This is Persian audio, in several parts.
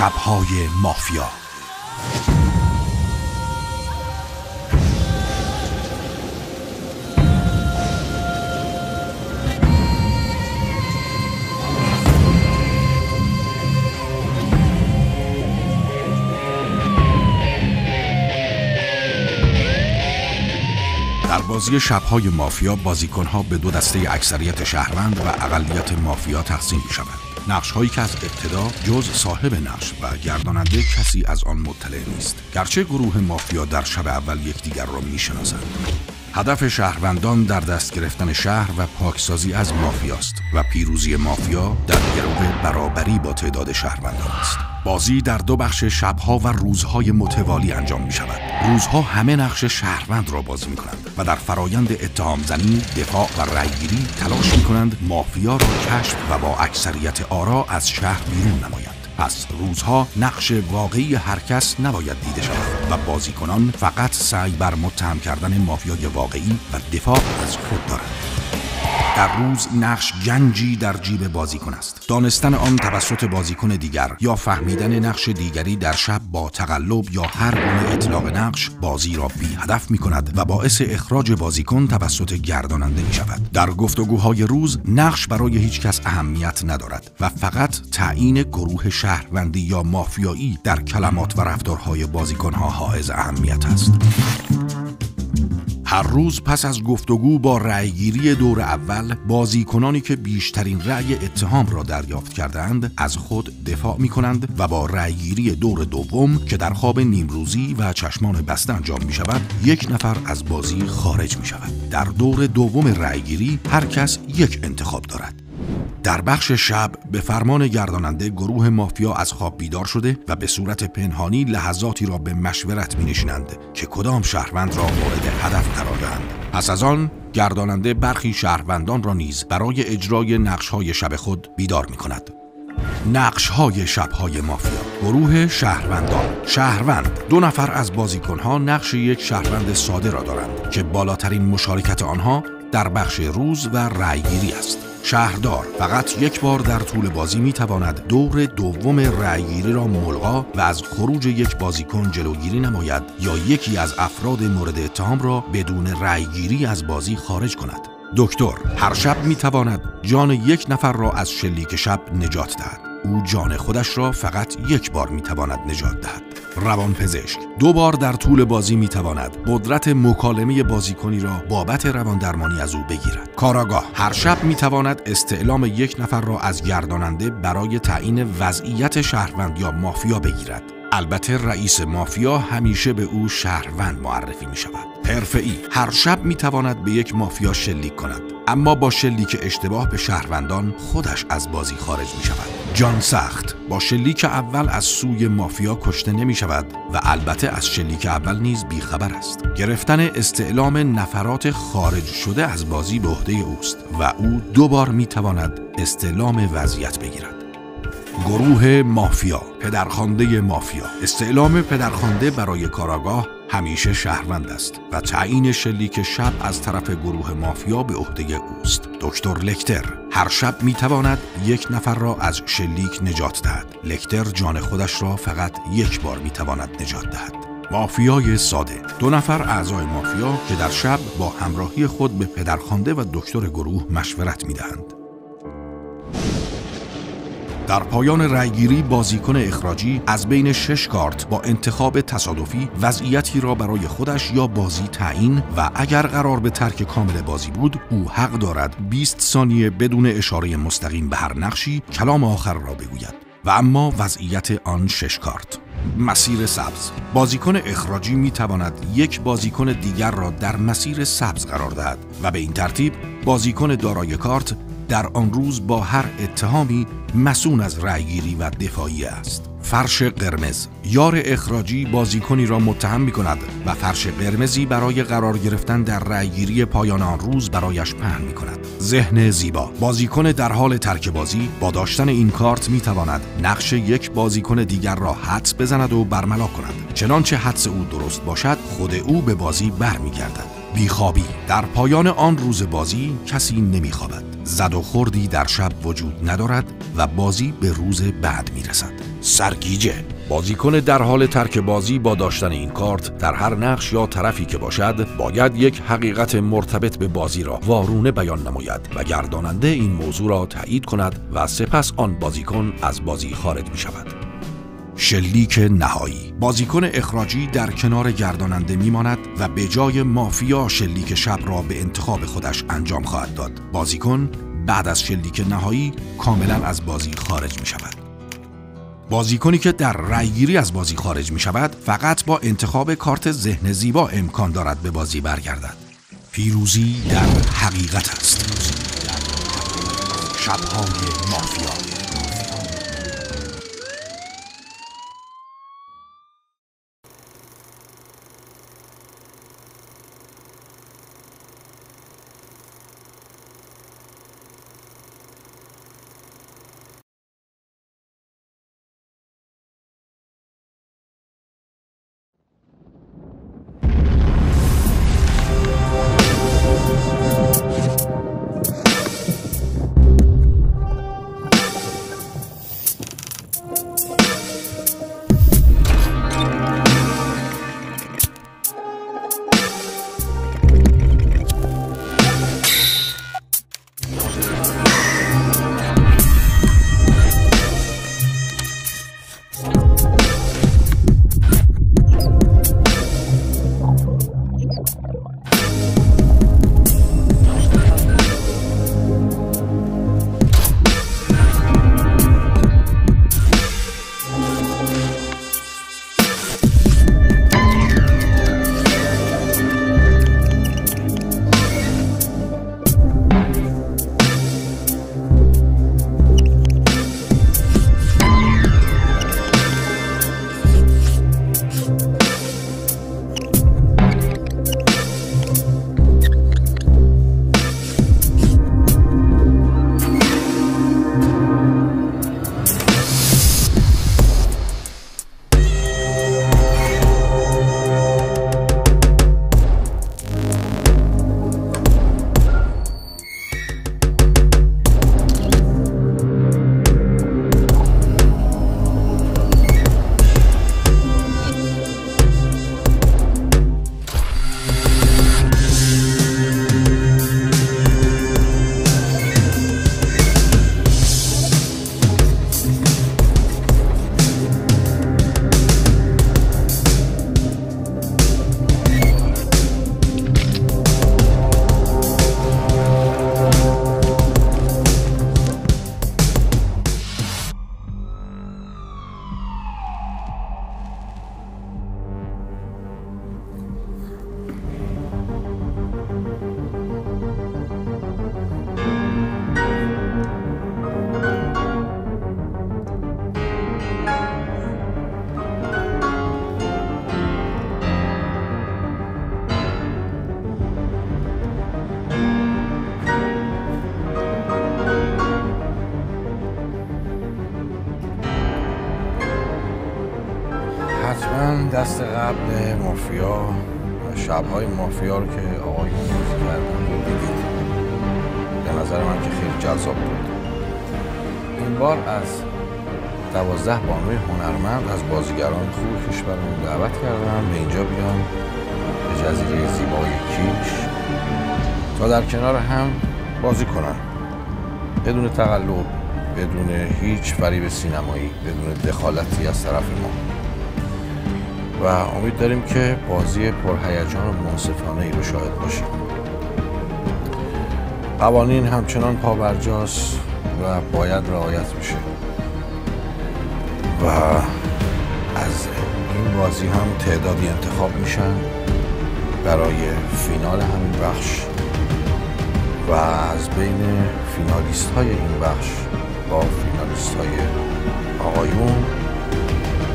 شبهای مافیا. بازی شبهای مافیا بازیکنها به دو دسته اکثریت شهروند و اقلیت مافیا تقسیم می شود. نقش هایی که از ابتدا جز صاحب نقش و گرداننده کسی از آن مطلع نیست گرچه گروه مافیا در شب اول یکدیگر را می شناسند. هدف شهروندان در دست گرفتن شهر و پاکسازی از مافیاست و پیروزی مافیا در گروه برابری با تعداد شهروندان است. بازی در دو بخش شبها و روزهای متوالی انجام می شود. روزها همه نقش شهروند را بازی می کنند و در فرایند اتهام زنی، دفاع و رأیگیری تلاش می کنند مافیا را کشف و با اکثریت آرا از شهر بیرون نمایند. پس روزها نقش واقعی هر کس نباید دیده شود و بازیکنان فقط سعی بر متهم کردن مافیای واقعی و دفاع از خود دارند. در روز نقش گنجی در جیب بازیکن است. دانستن آن توسط بازیکن دیگر یا فهمیدن نقش دیگری در شب با تقلب یا هر گونه اطلاق نقش بازی را بی هدف می کند و باعث اخراج بازیکن توسط گرداننده می شود در گفتگوهای روز نقش برای هیچ کس اهمیت ندارد و فقط تعیین گروه شهروندی یا مافیایی در کلمات و رفتارهای بازیکنها حائز اهمیت است. هر روز پس از گفتگو با رأیگیری دور اول بازیکنانی که بیشترین رأی اتهام را دریافت کردند از خود دفاع می کنند و با رأیگیری دور دوم که در خواب نیمروزی و چشمان بسته انجام می شود یک نفر از بازی خارج می شود در دور دوم رأیگیری هر کس یک انتخاب دارد. در بخش شب به فرمان گرداننده گروه مافیا از خواب بیدار شده و به صورت پنهانی لحظاتی را به مشورت می نشینند که کدام شهروند را مورد هدف قرار دهند. پس از آن گرداننده برخی شهروندان را نیز برای اجرای نقشهای شب خود بیدار می کند. نقش های شب های مافیا گروه شهروندان شهروند دو نفر از بازیکنها نقش یک شهروند ساده را دارند که بالاترین مشارکت آنها در بخش روز و رأیگیری است شهردار. فقط یک بار در طول بازی می تواند دور دوم رأیگیری را ملغا و از خروج یک بازیکن جلوگیری نماید یا یکی از افراد مورد اتهام را بدون رأیگیری از بازی خارج کند. دکتر هر شب می تواند جان یک نفر را از شلیک شب نجات دهد. او جان خودش را فقط یک بار می تواند نجات دهد. روان پزشک دو بار در طول بازی می تواند قدرت مکالمه بازیکنی را بابت روان درمانی از او بگیرد. کاراگاه. هر شب می تواند استعلام یک نفر را از گرداننده برای تعیین وضعیت شهروند یا مافیا بگیرد. البته رئیس مافیا همیشه به او شهروند معرفی می شود حرفه‌ای. هر شب می تواند به یک مافیا شلیک کند. اما با شلیک اشتباه به شهروندان خودش از بازی خارج می شود جان سخت. با شلیک اول از سوی مافیا کشته نمی شود و البته از شلیک اول نیز بیخبر است. گرفتن استعلام نفرات خارج شده از بازی به عهده اوست و او دو بار می تواند استعلام وضعیت بگیرد. گروه مافیا پدرخوانده مافیا. استعلام پدرخوانده برای کاراگاه همیشه شهروند است و تعیین شلیک شب از طرف گروه مافیا به عهده اوست. دکتر لکتر هر شب می تواند یک نفر را از شلیک نجات دهد. لکتر جان خودش را فقط یک بار می تواند نجات دهد. مافیای ساده. دو نفر اعضای مافیا که در شب با همراهی خود به پدرخوانده و دکتر گروه مشورت می دهند. در پایان رأیگیری بازیکن اخراجی از بین شش کارت با انتخاب تصادفی وضعیتی را برای خودش یا بازی تعیین و اگر قرار به ترک کامل بازی بود او حق دارد 20 ثانیه بدون اشاره مستقیم به هر نقشی کلام آخر را بگوید. و اما وضعیت آن شش کارت. مسیر سبز بازیکن اخراجی می تواند یک بازیکن دیگر را در مسیر سبز قرار دهد و به این ترتیب بازیکن دارای کارت در آن روز با هر اتهامی مسون از رأیگیری و دفاعی است. فرش قرمز. یار اخراجی بازیکنی را متهم می کند و فرش قرمزی برای قرار گرفتن در رأیگیری پایان آن روز برایش پهن می کند ذهن زیبا. بازیکن در حال ترک بازی با داشتن این کارت می تواند نقش یک بازیکن دیگر را حدس بزند و برملا کند. چنانچه حدس او درست باشد خود او به بازی برمیگردد. بیخوابی در پایان آن روز بازی کسی نمیخوابد زد و خوردی در شب وجود ندارد و بازی به روز بعد می رسد. سرگیجه بازیکن در حال ترک بازی با داشتن این کارت در هر نقش یا طرفی که باشد باید یک حقیقت مرتبط به بازی را وارونه بیان نماید و گرداننده این موضوع را تایید کند و سپس آن بازیکن از بازی خارج می شود. شلیک نهایی. بازیکن اخراجی در کنار گرداننده میماند و به جای مافیا شلیک شب را به انتخاب خودش انجام خواهد داد. بازیکن بعد از شلیک نهایی کاملا از بازی خارج می شود بازیکنی که در رأیگیری از بازی خارج می شود فقط با انتخاب کارت ذهن زیبا امکان دارد به بازی برگردد. پیروزی در حقیقت است. شبهای مافیا. هیچ فریب سینمایی بدون دخالتی از طرف ما. و امید داریم که بازی پرهیجان و منصفانه ای رو شاهد باشیم. قوانین همچنان پابرجاست و باید رعایت بشه. و از این بازی هم تعدادی انتخاب میشن برای فینال همین بخش. و از بین فینالیست های این بخش با فینالیست های آقایون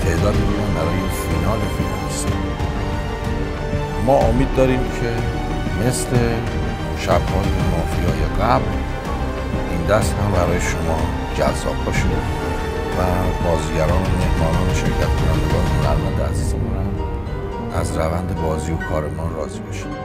تعدادی میان برای فینال فینالیست. ما امید داریم که مثل شبهای مافیای قبل این دست هم برای شما جذاب باشه و بازیگران و مهمانان شرکت کنندگان هنرمند عزیزمون از روند بازی و کارمان راضی باشیم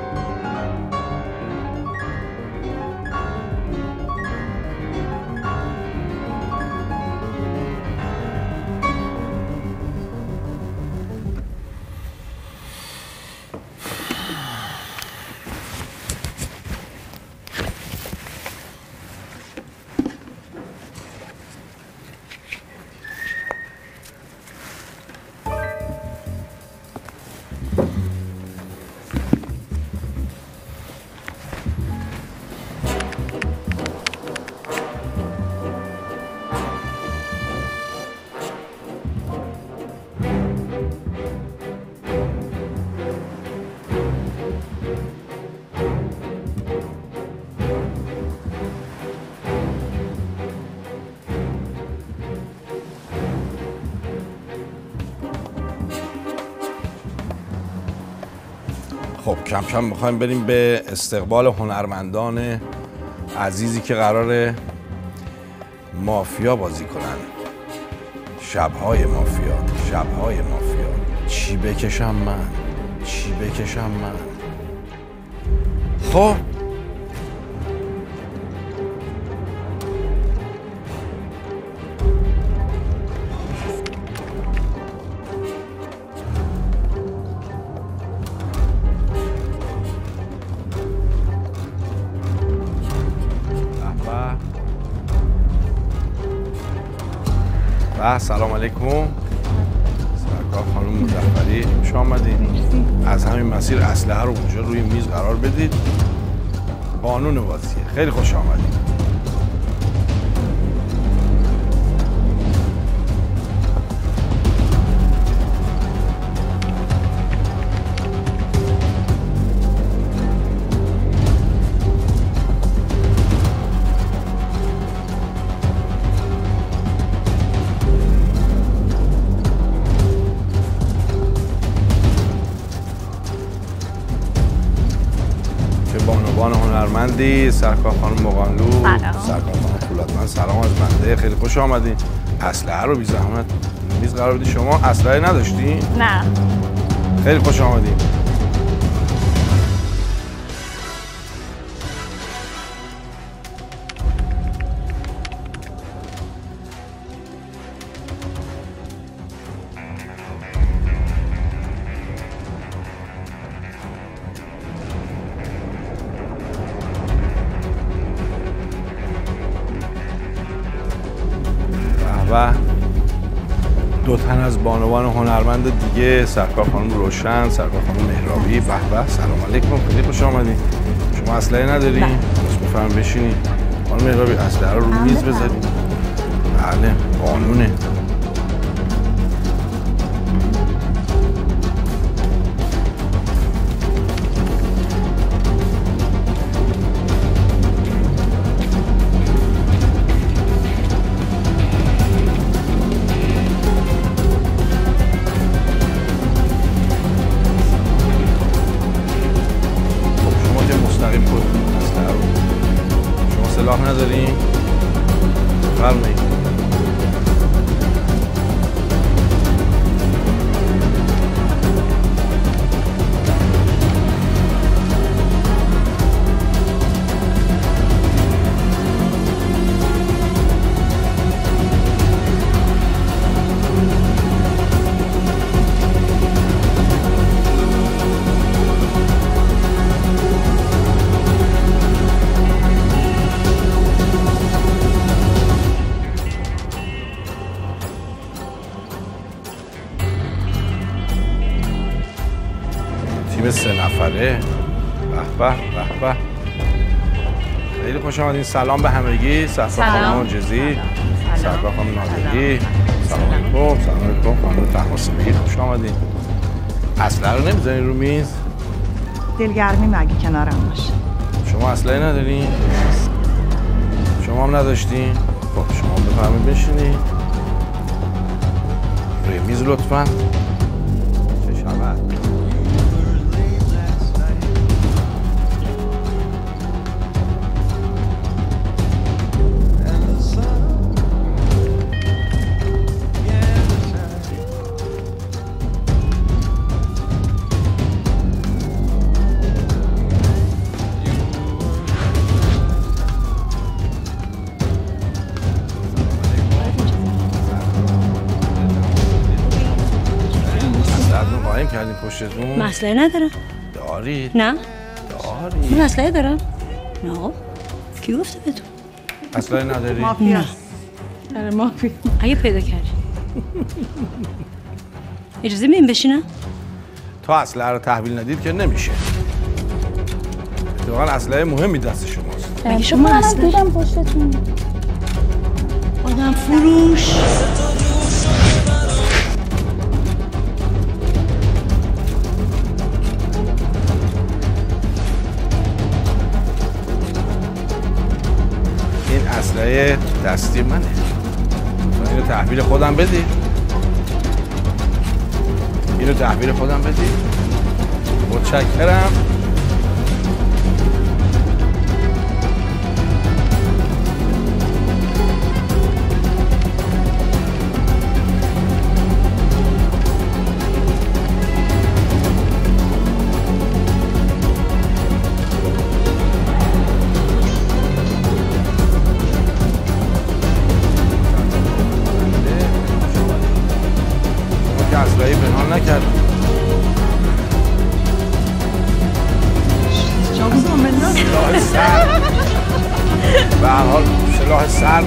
کم کم می‌خوایم بریم به استقبال هنرمندان عزیزی که قرار مافیا بازی کنن. شبهای مافیا شبهای مافیا. چی بکشم من؟ چی بکشم من؟ خب علیکم. سرکار خانم مزفری خوش آمدین از همین مسیر اسلحه رو اونجا روی میز قرار بدید. قانون بازیه. خیلی خوش آمدید. هنرمندی سرکار خانم مقانلو. سرکار خانم فولادمند سلام از بنده. خیلی خوش آمدین. اسلحه رو بی زحمت میز قرار بدی شما اسلحه نداشتی؟ نه. خیلی خوش آمدین. دیگه سرکار خانم روشن سرکار خانم مهرابی. به به سلام علیکم. خیلی خوش آمدین. شما اسلحه نداری؟ نه. بس بفهم بشینی خانم مهرابی اسلحه رو رو میز بذارید بله قانونه. خوش آمدین. سلام به همگی. سلام. خانم معجزی سلام. سرکار خانم نازگی سلام. سلام علیکم. سلام. علیکم. خانم تحماسبی. خوش آمدین. اسلحه رو نمی‌زنین رو میز؟ دلگرمی مگه کنارم باشه. شما اسلحه ندارین؟ شما هم نداشتین؟ خب شما بفرمایید بشینید روی میز لطفا. من اسلحه ندارم. دارید نه. دارید من اسلحه دارم. نه. کی گفته بهتون اسلحه نداری؟ مافیا. آره مافی اگه پیدا کردی. اجازه میدیم بشینم؟ تا اسلحه رو تحویل ندید که نمیشه. اتفاقا اسلحه مهمی دست شماست. مگه شما اسلحه دیدم پشتتون. آدم فروش. اسلحه دستی منه. اینو تحویل خودم بدی. اینو تحویل خودم بدی. متشکرم.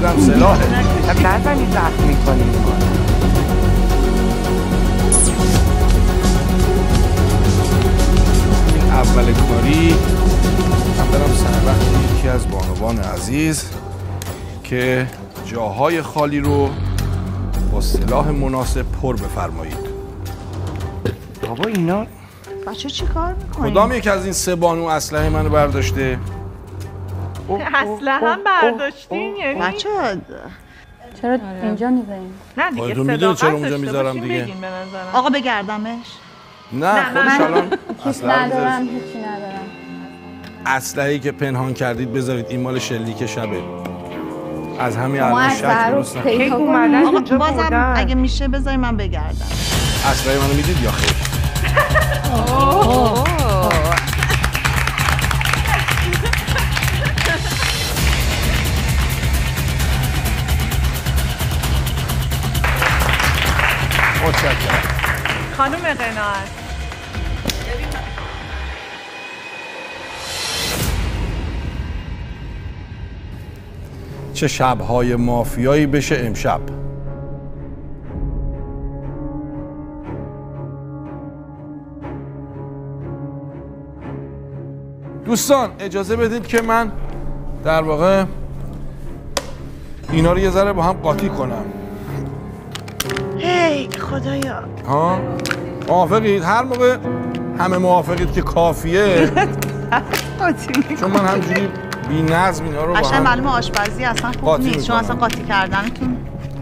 سلاح. سردم سلاحه نزنی زخم می‌کنی. این اول کاری من برم سر وقت یکی از بانوان عزیز که جاهای خالی رو با سلاح مناسب پر بفرمایید. بابا اینا بچه چی کار می‌کنی؟ کدام یک از این سه بانو اسلحه منو برداشته؟ اصلا هم برداشتین بچه چرا اینجا می‌ذاریم نه دیگه خودتون می‌دونید صداقت چرا اونجا می‌ذارم دیگه. بگین به نظرم. آقا بگردمش. نه خودش الان رو ندارم. هیچی ندارم. اسلحه‌ای که پنهان کردید بذارید این مال شلیک شبه. از همین الان شک درست نکنید. بازم اگه میشه بذاری من بگردم. اسلحه منو می‌دید یا خیر؟ متشکرم. خانم قناعت چه شبهای مافیایی بشه امشب. دوستان اجازه بدید که من در واقع اینا رو یه ذره با هم قاطی کنم. هی خدایا ها موافقید هر موقع همه موافقید که کافیه چون من همجوری بی نظم اینا رو با قشنگ هم معلومه آشپزی اصلا خوب قاطی نیست چون. اصلا قاطی کردنتون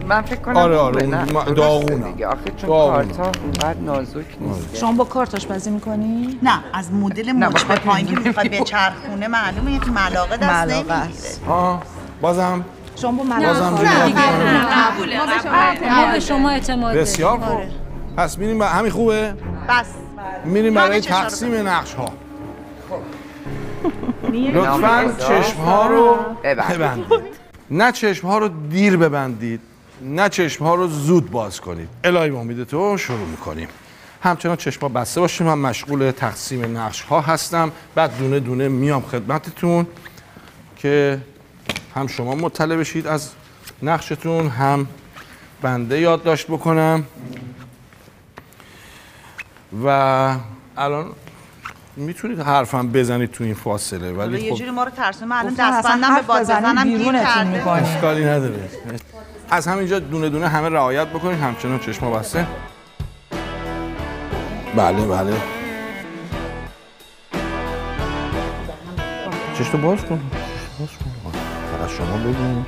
من فکر کنم آره، آره، خوبه، اون نه، ما- درسته داغونم. دیگه. آخه چون. کارتا اونقدر نازک نیست شما با کارت آشپزی می‌کنی؟ نه از مدل نه، مچ به پایین که می‌خواد به چرخونه معلومه یک ملاقه دست نمی‌گیره. ها بازم شما با جوری قاطی کنم. ما به شما اعتماد بسیار داریم. خوب. پس میریم بر- همین خوبه؟ بس. میریم برای تقسیم نقش ها لطفا چشم ها رو ببند. ببندید. نه چشم ها رو دیر ببندید نه چشم ها رو زود باز کنید. الهی با امید تو شروع می‌کنیم. همچنان چشم ها بسته باشیم. من مشغول تقسیم نقش ها هستم. بعد دونه دونه میام خدمتتون که هم شما مطلع بشید از نقشتون هم بنده یادداشت بکنم. و الان می‌تونید حرفم بزنید تو این فاصله ولی یه خب جوری ما رو ترسونه من الان دستبندم به باز بزنم گیر کرده. اشکالی نداره. از همینجا دونه دونه همه رعایت بکنید همچنان چشما بسته. بله بله. چشتو باز کن. باز کن. شما ببینید.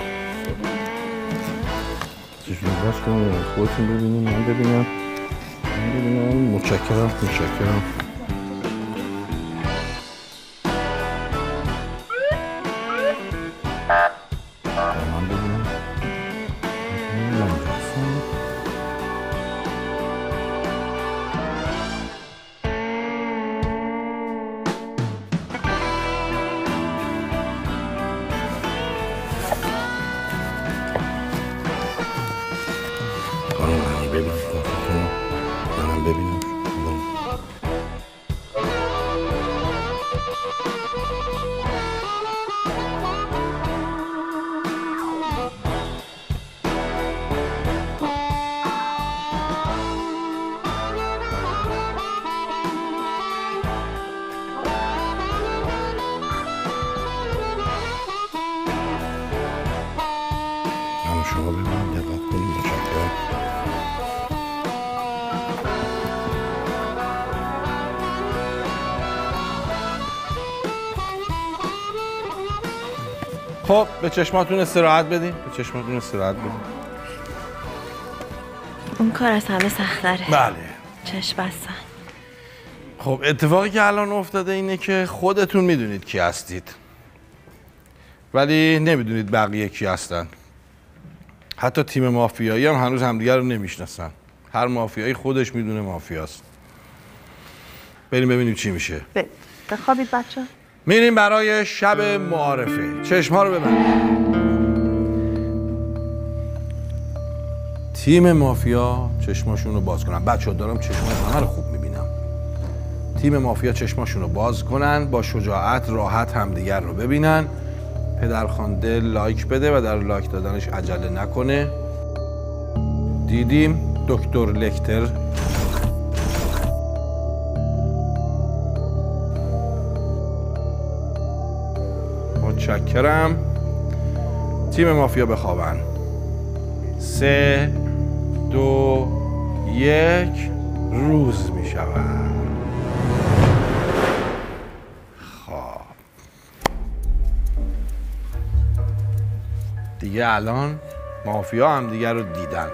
چشتو باز کن خودتون ببینید من ببینم. من ببینم. متشکرم متشکرم. به چشماتون استراحت بدین. به چشماتون استراحت بدین. اون کار از همه سختره. بله. چشم بستن. خب اتفاقی که الان افتاده اینه که خودتون می‌دونید کی هستید. ولی نمی‌دونید بقیه کی هستن. حتی تیم مافیایی هم هنوز همدیگر رو نمی‌شناسن. هر مافیایی خودش می‌دونه مافیاست. بریم ببینیم چی میشه. ب- بخوابید بچه میریم برای شب معارفه. چشما رو ببند. تیم مافیا چشماشون رو باز کنن. بچه دارم چشمای همه رو خوب می‌بینم. تیم مافیا چشماشون رو باز کنن با شجاعت راحت همدیگر رو ببینن. پدرخوانده لایک بده و در لایک دادنش عجله نکنه. دیدیم دکتر لکتر متشکرم. تیم مافیا بخوابن. سه دو یک روز می شود خب. دیگه الان مافیا هم دیگه رو دیدن.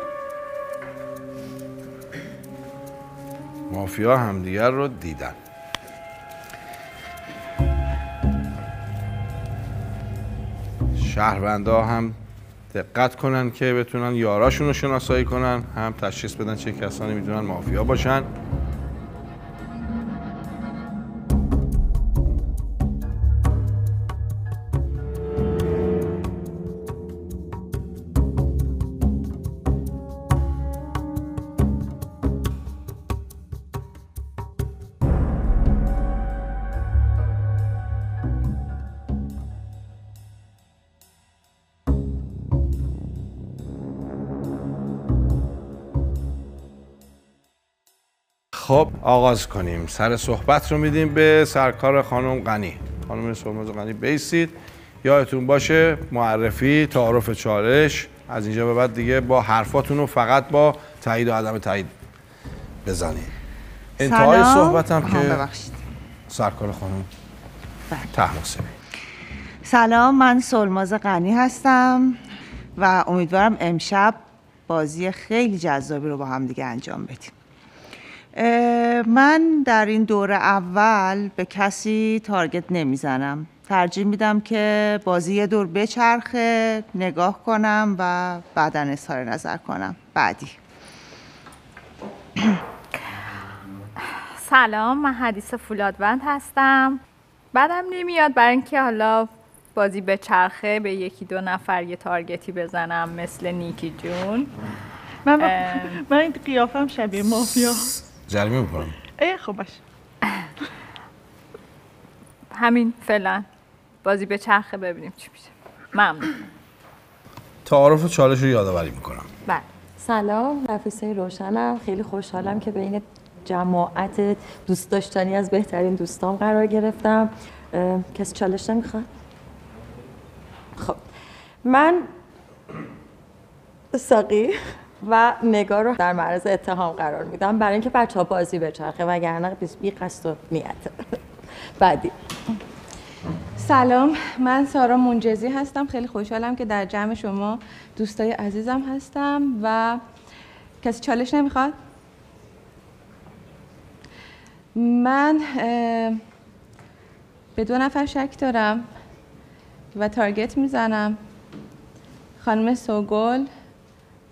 مافیا همدیگر رو دیدن. شهروندا هم دقت کنن که بتونن یاراشون رو شناسایی کنن هم تشخیص بدن چه کسانی می‌تونن مافیا باشن. آغاز کنیم. سر صحبت رو میدیم به سرکار خانم غنی. خانم سرمز غنی بیستید. یادتون باشه معرفی تعارف چالش. از اینجا به بعد دیگه با حرفاتون رو فقط با تایید و عدم تایید بزنید انتهای. صحبتم که ببخشید. سرکار خانم بله. تحماسبی سلام من سلماز غنی هستم و امیدوارم امشب بازی خیلی جذابی رو با هم دیگه انجام بدیم. من در این دور اول به کسی تارگت نمی‌زنم. ترجیح میدم که بازی یه دور بچرخه نگاه کنم و بعدا اظهار نظر کنم. بعدی. سلام من حدیث فولادوند هستم. بعدم نمیاد برای اینکه حالا بازی به چرخه به یکی دو نفر یه تارگتی بزنم مثل نیکی جون. من. من این قیافم شبیه مافیا. جریمه می‌کنم. ای خب باش. همین فعلا. بازی به چرخه ببینیم چی میشه. ممنون. تعارف و چالش رو یادآوری می‌کنم. بله. سلام نفیسه روشنم. خیلی خوشحالم که بین جماعت دوست داشتنی از بهترین دوستام قرار گرفتم. کسی چالش نمی‌خواد؟ خب. من ساقی و نگار رو در معرض اتهام قرار میدم. برای اینکه بچه ها بازی بچرخه وگرنه بیس بی قصد و نیت. بعدی. سلام من سارا منجزی هستم. خیلی خوشحالم که در جمع شما دوستای عزیزم هستم و کسی چالش نمی‌خواد؟ من به دو نفر شک دارم و تارگت می‌زنم. خانم سوگل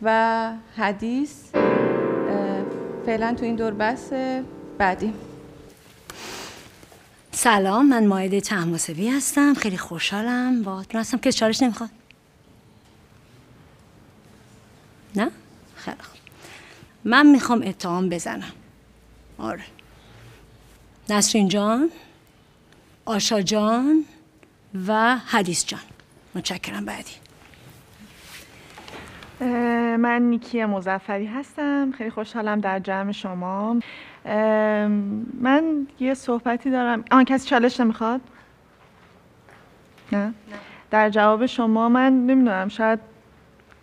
و حدیث فعلا تو این دور بس بعدی. سلام من مایده تحماسبی هستم. خیلی خوشحالم با هستم که چالش نمی‌خواد نه؟ خیلی خوب. من می‌خوام اتهام بزنم. آره. نسرین جان آشا جان و حدیث جان. متشکرم بعدی. من نیکی مزفری هستم. خیلی خوشحالم در جمع شما. من یه صحبتی دارم. آن کسی چالش نمی‌خواد؟ نه؟ در جواب شما من نمی‌دونم شاید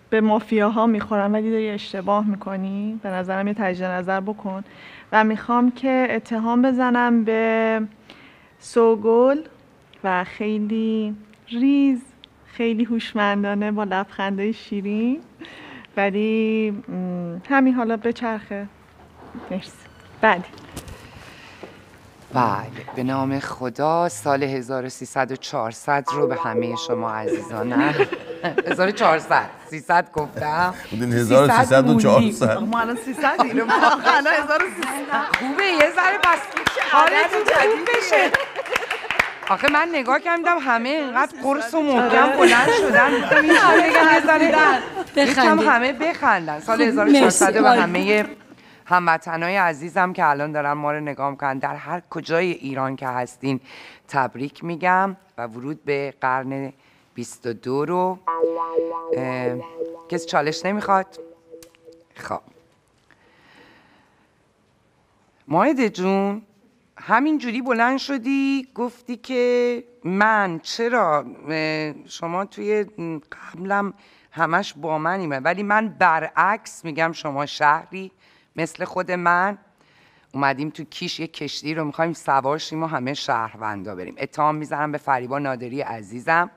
به مافیاها می‌خورم ولی داری اشتباه می‌کنی. به نظرم یه تجدید نظر بکن. و می‌خوام که اتهام بزنم به سوگل و خیلی ریز خیلی هوشمندانه با لبخندهای شیرین. ولی همین حالا به چرخه. مرسی. بعدی. بله به نام خدا سال 1300 و 400 رو به همه شما عزیزان 1400 300 گفتم. بودین 1300 و 400 ما الان 300 دیگه. ما الان 1300 خوبه یه ذره پس حالتون جدید بشه آخه من نگاه کردم همه اینقدر قرص و محکم بلند شدن. یکم همه بخندن. سال 1400 و همه هموطنای عزیزم که الان دارن ما رو نگاه می‌کنن در هر کجای ایران که هستین تبریک میگم و ورود به قرن 22 رو. کسی چالش نمی‌خواد؟ خب. ماهده جون همینجوری بلند شدی گفتی که من چرا؟ شما توی قبلم همش با منیمه ولی من برعکس میگم شما شهری مثل خود من. اومدیم تو کیش یه کشتی رو می‌خوایم سوار شیم و همه شهروندا بریم. اتهام می‌زنم به فریبا نادری عزیزم.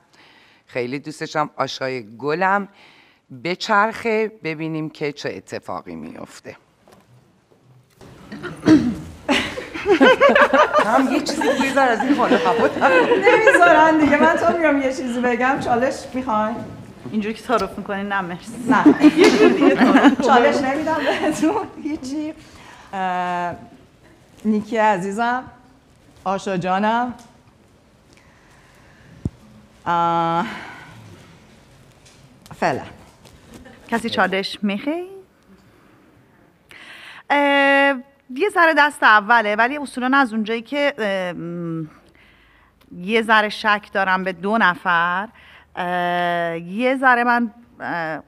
خیلی دوستشم آشای گلم. به چرخه ببینیم که چه اتفاقی میفته هم یه چیزی بگذار از این خانه هوا. نمی‌ذارن دیگه. من تا میام یه چیزی بگم. چالش می‌خواین اینجوری که تعارف می‌کنین نه مرسی. نه. یه جور دیگه تعارف. چالش نمیدم بهتون. هیچی. نیکی عزیزم. آشا جانم. فعلا. کسی چالش می‌خوای یه ذره دست اوله ولی اصولا از اونجایی که یه ذره شک دارم به دو نفر یه ذره من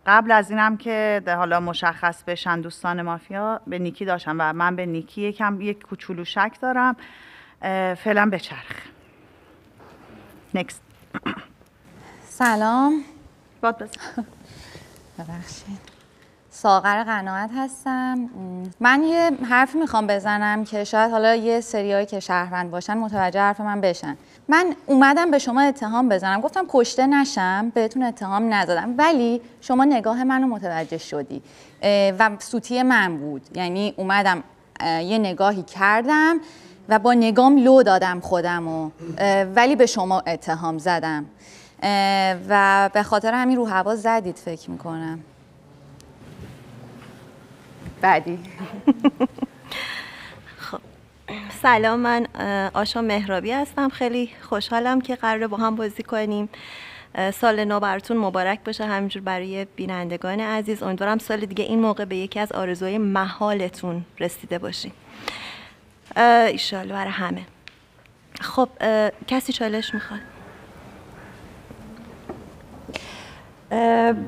قبل از اینم که حالا مشخص بشن دوستان مافیا به نیکی داشتم و من به نیکی یکم یک کوچولو شک دارم فعلا بچرخ نکست سلام. باد بزن. ببخشید. ساغر قناعت هستم. من یه حرفی می‌خوام بزنم که شاید حالا یه سریایی که شهروند باشن متوجه حرف من بشن. من اومدم به شما اتهام بزنم. گفتم کشته نشم بهتون اتهام نزدم. ولی شما نگاه منو متوجه شدی. و سوتی من بود. یعنی اومدم یه نگاهی کردم و با نگام لو دادم خودم و ولی به شما اتهام زدم. و به خاطر همین رو هوا زدید فکر می‌کنم. بعدی. سلام من آشا مهرابی هستم. خیلی خوشحالم که قراره با هم بازی کنیم. سال نو براتون مبارک باشه. همینجور برای بینندگان عزیز. امیدوارم سال دیگه این موقع به یکی از آرزوهای محالتون رسیده باشیم. ایشالله برای همه. خب کسی چالش می‌خواد اه،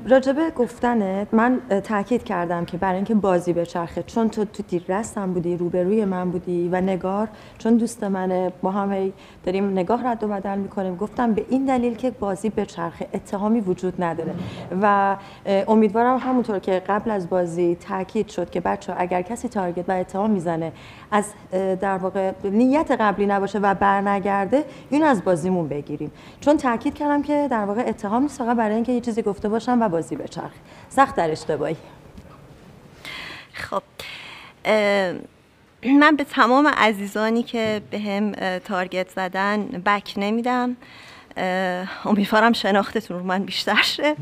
راجبه گفتنت من تاکید کردم که برای اینکه بازی بچرخه. چون تو تو دیررستم بودی روبروی من بودی و نگار چون دوست منه با هم داریم نگاه رد و بدل می‌کنیم. گفتم به این دلیل که بازی بچرخه اتهامی وجود نداره. و امیدوارم همونطور که قبل از بازی تاکید شد که بچه اگر کسی تارگت و اتهام می‌زنه از در واقع نیت قبلی نباشه و برنگرده اینو از بازیمون بگیریم. چون تاکید کردم که در واقع اتهام نیست برای اینکه یه چیزی گفته باشم و بازی بچرخه سخت در اشتباهی. خب من به تمام عزیزانی که به هم تارگت زدن بک نمیدم. امیدوارم شناختتون رو من بیشتر شه.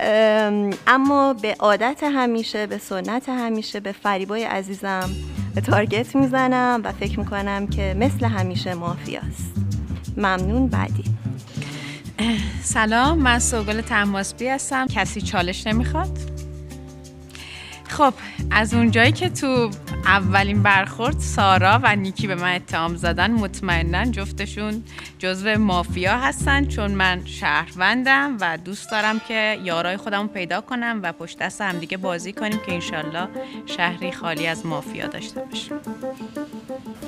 ام، اما به عادت همیشه به سنت همیشه به فریبای عزیزم تارگت می‌زنم و فکر می‌کنم که مثل همیشه مافیاست. ممنون بعدی. سلام من سوگل تماسبی هستم. کسی چالش نمی‌خواد؟ خب از اونجایی که تو اولین برخورد سارا و نیکی به من اتهام زدن مطمئنا جفتشون جزو مافیا هستن چون من شهروندم و دوست دارم که یارای خودم پیدا کنم و پشت دست همدیگه بازی کنیم که انشالله شهری خالی از مافیا داشته باشیم.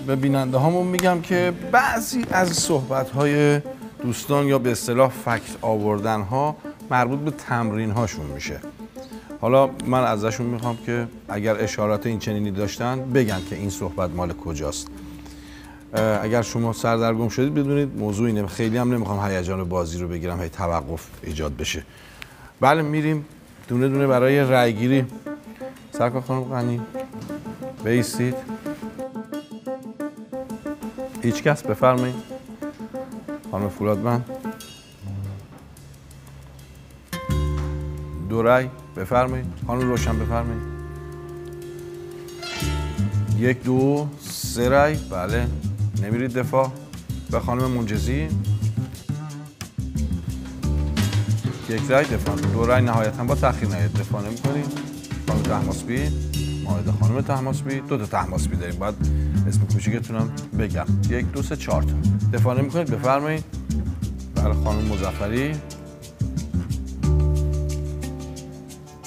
به بیننده هامون میگم که بعضی از صحبت های دوستان یا به اصطلاح فکت آوردن ها مربوط به تمرین هاشون میشه. حالا من ازشون می‌خوام که اگر اشارات این چنینی داشتن بگن که این صحبت مال کجاست. اگر شما سردرگم شدید بدونید موضوع اینه. خیلی هم نمی‌خوام هیجان بازی رو بگیرم هی توقف ایجاد بشه. بله میریم دونه دونه برای رای گیری سرکار خانم غنی بیستید هیچ کس بفرمایید. خانم فولادمند دو رای بفرمایید. خانم روشن بفرمایید. یک دو سه رای بله نمیرید دفاع. و خانم منجزی. یک رای دفاع. دو رای نهایتا با تاخیر نیاد. دفاع نمی کنید خانم تحماسبی ماهد خانم تحماسبی دو تا تحماسبی داریم. باید اسم کوچیکتونم بگم. یک دو سه چهار تا. دفاع نمی کنید بفرمایید. بله خانم مزفری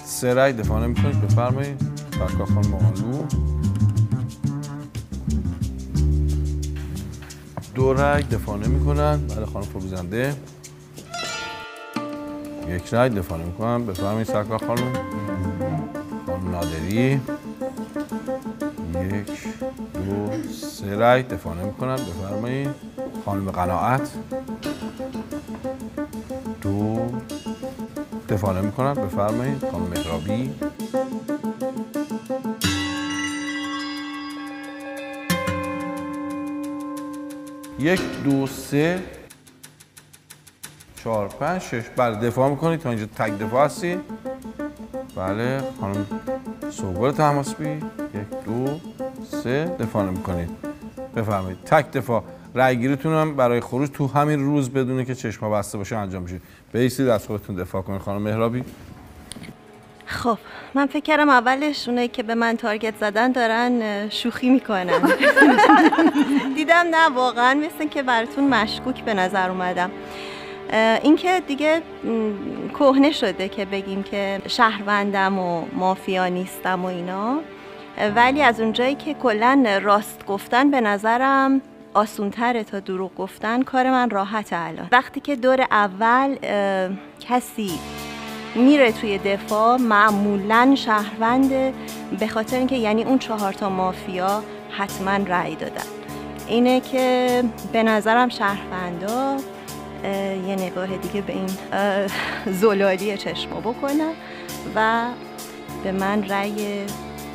سه رای دفاع نمی کنید بفرمایید. فرکا خانم مقالو دو رای دفاع نمی کنن بله خانم فروزنده. یک رای دفاع نمی کنن بفرمایید سرکار خانم. خانم نادری. سه رای دفاع نمی بفرمایید. خانم قناعت. دو. دفاع نمی کنن بفرمایید. خانم مهرابی. یک دو سه. چهار پنج شش. بله دفاع می‌کنید. تا اینجا تک دفاع هستی بله خانم سوگل تماسبی یک دو سه. دفاع نمی‌کنید. بفرمایید. تک دفاع. رای گیریتون هم برای خروج تو همین روز بدونه که چشما بسته باشه انجام میشه. بیسید از خودتون دفاع کنید خانم مهرابی. خب من فکر کردم اولش اونایی که به من تارگت زدن دارن شوخی می‌کنن. دیدم نه واقعا مثل که براتون مشکوک به نظر اومدم. اینکه دیگه کهنه شده که بگیم که شهروندم و مافیا نیستم و اینا. ولی از اونجایی که کلا راست گفتن به نظرم آسونتره تا دروغ گفتن کار من راحت الان. وقتی که دور اول کسی میره توی دفاع معمولا شهرونده به خاطر اینکه یعنی اون چهار تا مافیا حتما رأی دادن. اینه که به نظرم شهروندا یه نگاه دیگه به این زلالی چشما بکنن و به من رأی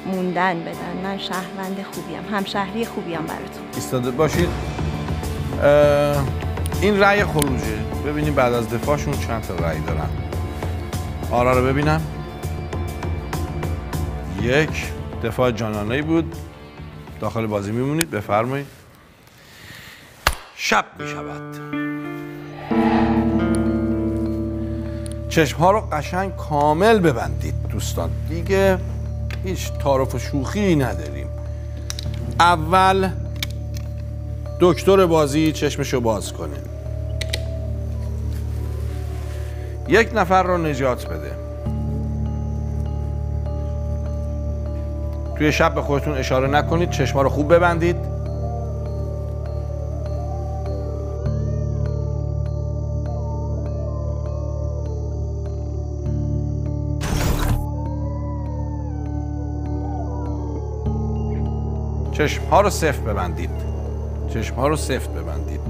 موندن بدن. من شهروند خوبیم. هم شهری خوبیم براتون. ایستاده باشید. این رأی خروجه. ببینیم بعد از دفاعشون چند تا رأی دارن. آرا رو ببینم. یک. دفاع جانانه بود. داخل بازی میمونید. بفرمایید. شب می شود چشم ها رو قشنگ کامل ببندید دوستان. دیگه هیچ تعارف و شوخی نداریم. اول دکتر بازی چشمشو باز کنه. یک نفر رو نجات بده. توی شب به خودتون اشاره نکنید چشما رو خوب ببندید. چشم ها رو سفت ببندید. چشم ها رو سفت ببندید.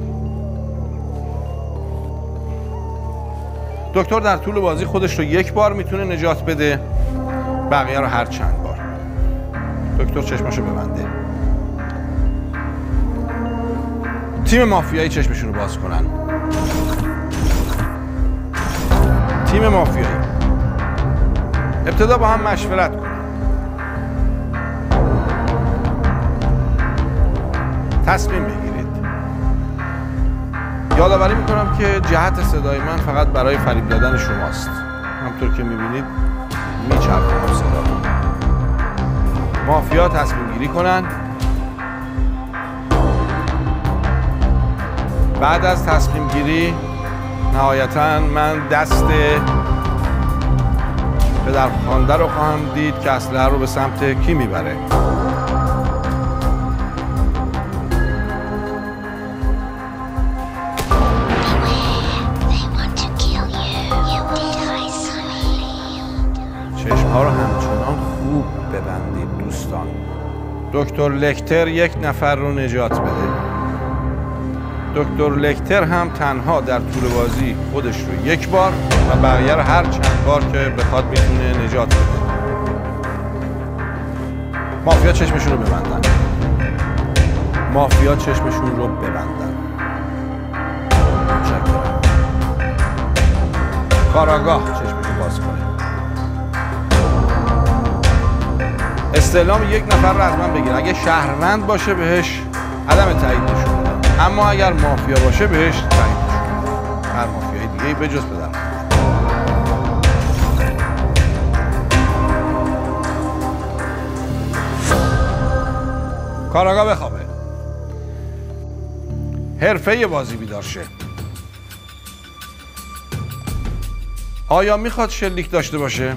دکتر در طول بازی خودش رو یک بار می‌تونه نجات بده. بقیه رو هر چند بار. دکتر چشمشو ببنده. تیم مافیایی چشمشون رو باز کنن. تیم مافیایی. ابتدا با هم مشورت کنن. تصمیم بگیرید یادآوری می‌کنم که جهت صدای من فقط برای فریب دادن شماست. همطور که می‌بینید میچرخونم صدا. مافیا تصمیم گیری کنن بعد از تصمیم گیری نهایتا من دست پدر خوانده رو خواهم دید که اسلحه رو به سمت کی می‌بره. دکتر لکتر یک نفر رو نجات بده. دکتر لکتر هم تنها در طول بازی خودش رو یک بار و بقیه رو هر چند بار که بخواد می‌تونه نجات بده. مافیا چشمشون رو ببندن. مافیا چشمشون رو ببندن. کاراگاه چشمشون استعلام یک نفر رو از من بگیر. اگه شهروند باشه بهش عدم تایید بدم اما اگر مافیا باشه بهش تایید بدم هر مافیای دیگه ای بجز بدم کاراگاه بخوابه. حرفه بازی بیدار شه. آیا می‌خواد شلیک داشته باشه؟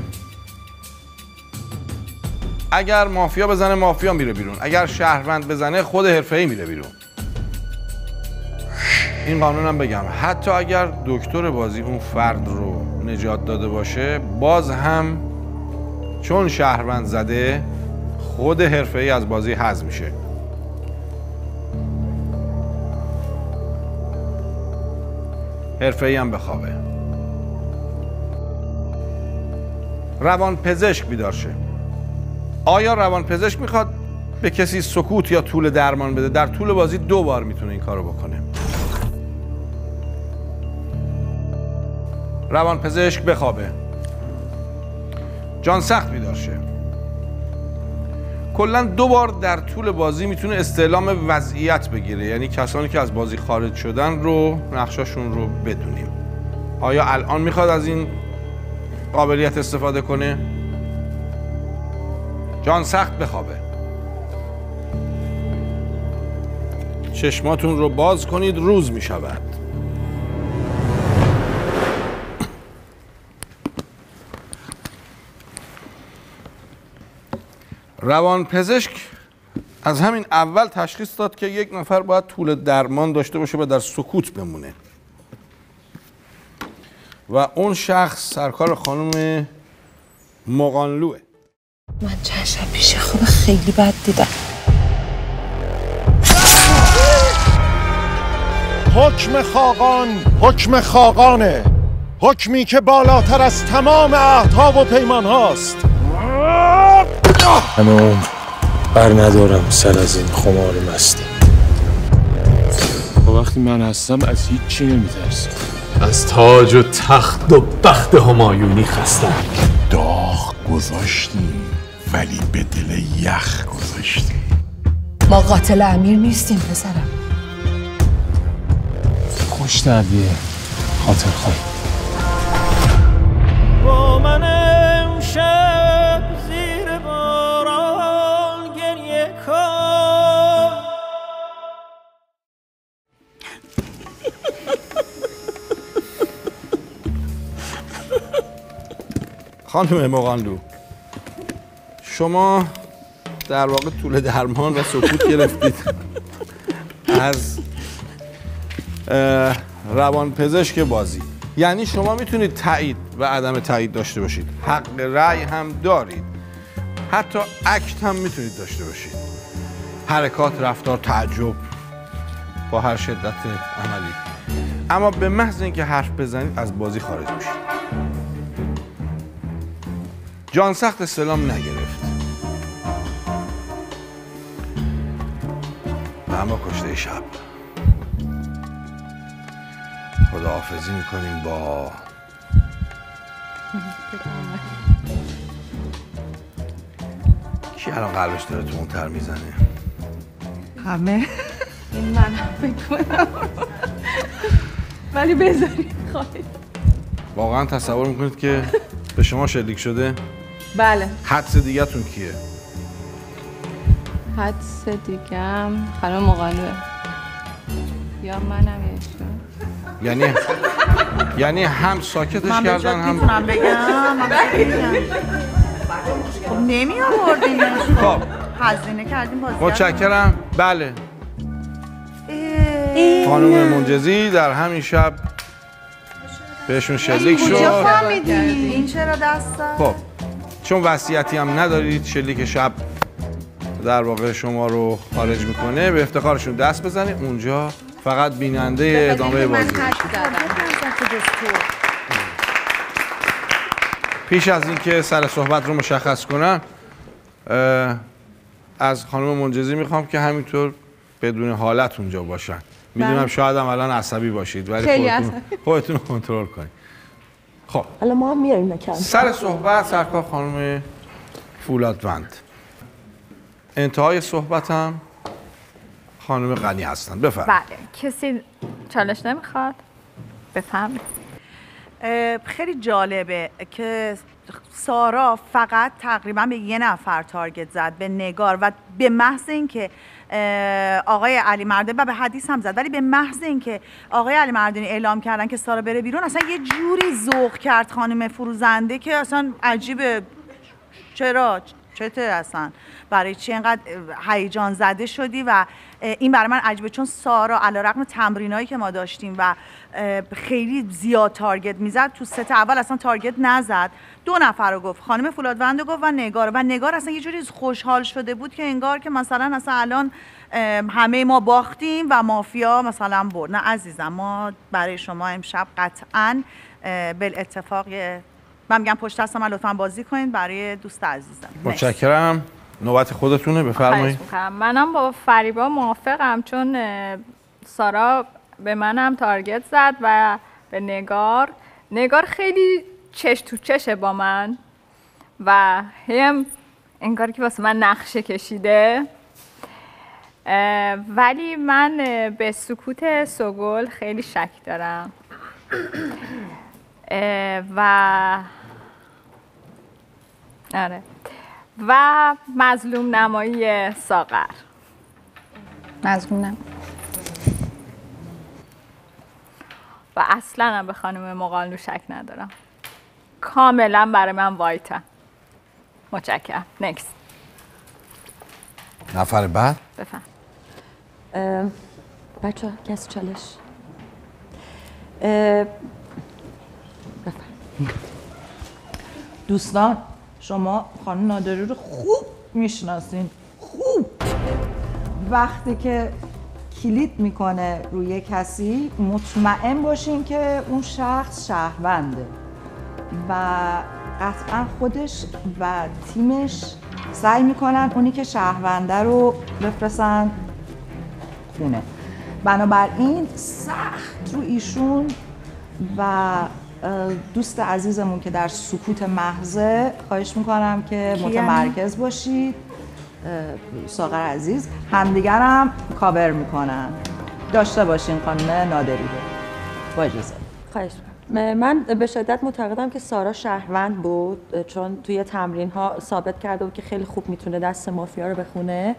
اگر مافیا بزنه مافیا میره بیرون. اگر شهروند بزنه خود حرفه‌ای میره بیرون. این قانونم بگم. حتی اگر دکتر بازی اون فرد رو نجات داده باشه باز هم چون شهروند زده خود حرفه‌ای از بازی حذف میشه. حرفه‌ای هم بخوابه. روان پزشک بیدار شه. آیا روان پزشک می‌خواد به کسی سکوت یا طول درمان بده؟ در طول بازی دو بار می‌تونه این کارو بکنه. روان پزشک بخوابه. جان سخت بیدار شه. کلا دو بار در طول بازی می‌تونه استعلام وضعیت بگیره. یعنی کسانی که از بازی خارج شدن رو نقشاشون رو بدونیم. آیا الان می‌خواد از این قابلیت استفاده کنه؟ جان سخت بخوابه. چشماتون رو باز کنید روز می شود روان پزشک از همین اول تشخیص داد که یک نفر باید طول درمان داشته باشه و در سکوت بمونه. و اون شخص سرکار خانم مقانلوه من چند شب پیش خواب خیلی بد دیدم. حکم خاقان حکم خاقانه. حکمی که بالاتر از تمام اعتا و پیمان هاست همه عمر بر ندارم سر از این خمار مستی. با وقتی من هستم از هیچ چی نمیترسم. از تاج و تخت و بخت همایونی خستم. داغ گذاشتی. ولی به دل یخ گذاشتی. ما قاتل امیر نیستیم پسرم. خوش تربیه خاطر خواهی با من امشب زیر باران گریه کن. خانم مقانلو شما در واقع طول درمان و سکوت گرفتید. از روان پزشک بازی. یعنی شما می‌تونید تایید و عدم تایید داشته باشید. حق رأی هم دارید. حتی اکت هم می‌تونید داشته باشید. حرکات رفتار تعجب با هر شدت عملی. اما به محض اینکه حرف بزنید از بازی خارج میشید. جان سخت استلام نگرفت. اما کشته شب. خداحافظی می‌کنیم با کی الان قلبش داره تو اون تر می‌زنه؟ همه. این من فکر کنم. ولی بذارید خواهید واقعا تصور می‌کنید که به شما شلیک شده؟ بله. حدس دیگه‌تون کیه؟ حدس دیگم خانم مقانوه یا منم یشون یعنی یعنی هم ساکتش من به کردن هم من بگم. خب نمی آوردینش خب. هزینه کردیم بازی متشکرم. بله. خانم منجزی در همین شب بهشون شلیک کجا شد. فهمیدی این چرا دست؟ خب. چون وصیتی هم ندارید شلیک شب در واقع شما رو خارج می‌کنه. به افتخارشون دست بزنید اونجا فقط بیننده ادامه بازی. پیش از اینکه سر صحبت رو مشخص کنم از خانم منجزی می‌خوام که همینطور بدون حالت اونجا باشن. می‌دونم بله. شاید هم الان عصبی باشید ولی خودتون رو کنترل کنید. خب. حالا ما هم میاریم نکن سر صحبت سرکار خانم فولادوند انتهای صحبتم. خانم غنی هستن. بفرمایید. بله. کسی چالش نمی‌خواد؟ بفهمید اه، خیلی جالبه که سارا فقط تقریبا به یه نفر تارگت زد به نگار و به محض اینکه آقای علی مردانی و به حدیث هم زد. ولی به محض اینکه آقای علی مردانی اعلام کردن که سارا بره بیرون اصلا یه جوری ذوق کرد خانم فروزنده که اصلا عجیبه. چرا؟ چته اصلا برای چی اینقدر هیجان زده شدی و این برای من عجیبه؟ چون سارا علیرغم تمرینایی که ما داشتیم و خیلی زیاد تارگت می‌زد تو ست اول اصلا تارگت نزد. دو نفر رو گفت خانم فولادوند گفت و نگار. و نگار اصلا یه جوری خوشحال شده بود که انگار که مثلا اصلا الان همه ما باختیم و مافیا مثلا برد. نه عزیزم ما برای شما امشب قطعا بل اتفاق من میگم پشت دست من لطفا بازی کنید برای دوست عزیزم. متشکرم. نوبت خودتونه بفرمایید. منم با فریبا موافقم چون سارا به منم تارگت زد و به نگار. نگار خیلی چش تو چشه با من و هم انگار که واسه من نقشه کشیده. ولی من به سکوت سوگل خیلی شک دارم. و آره و مظلوم نمایی ساغر. مظلوم نم و اصلا هم به خانم مقالنو شک ندارم. کاملا برای من وایتم متشکرم. نکست نفر بعد؟ بفهم. بچه کسی چالش؟ اه، دوستان شما خانم نادری رو خوب می‌شناسین. خوب. وقتی که کلید می‌کنه روی کسی مطمئن باشین که اون شخص شهرونده. و قطعا خودش و تیمش سعی می‌کنن اونی که شهرونده رو بفرستن خونه. بنابراین سخت رو ایشون و دوست عزیزمون که در سکوت محضه خواهش می‌کنم که متمرکز باشید. ساغر عزیز. همدیگر هم کاور می‌کنن. داشته باشین خانم نادری رو با اجازه. خواهش می‌کنم. من به شدت معتقدم که سارا شهروند بود چون توی تمرین ها ثابت کرده بود که خیلی خوب می‌تونه دست مافیا رو بخونه.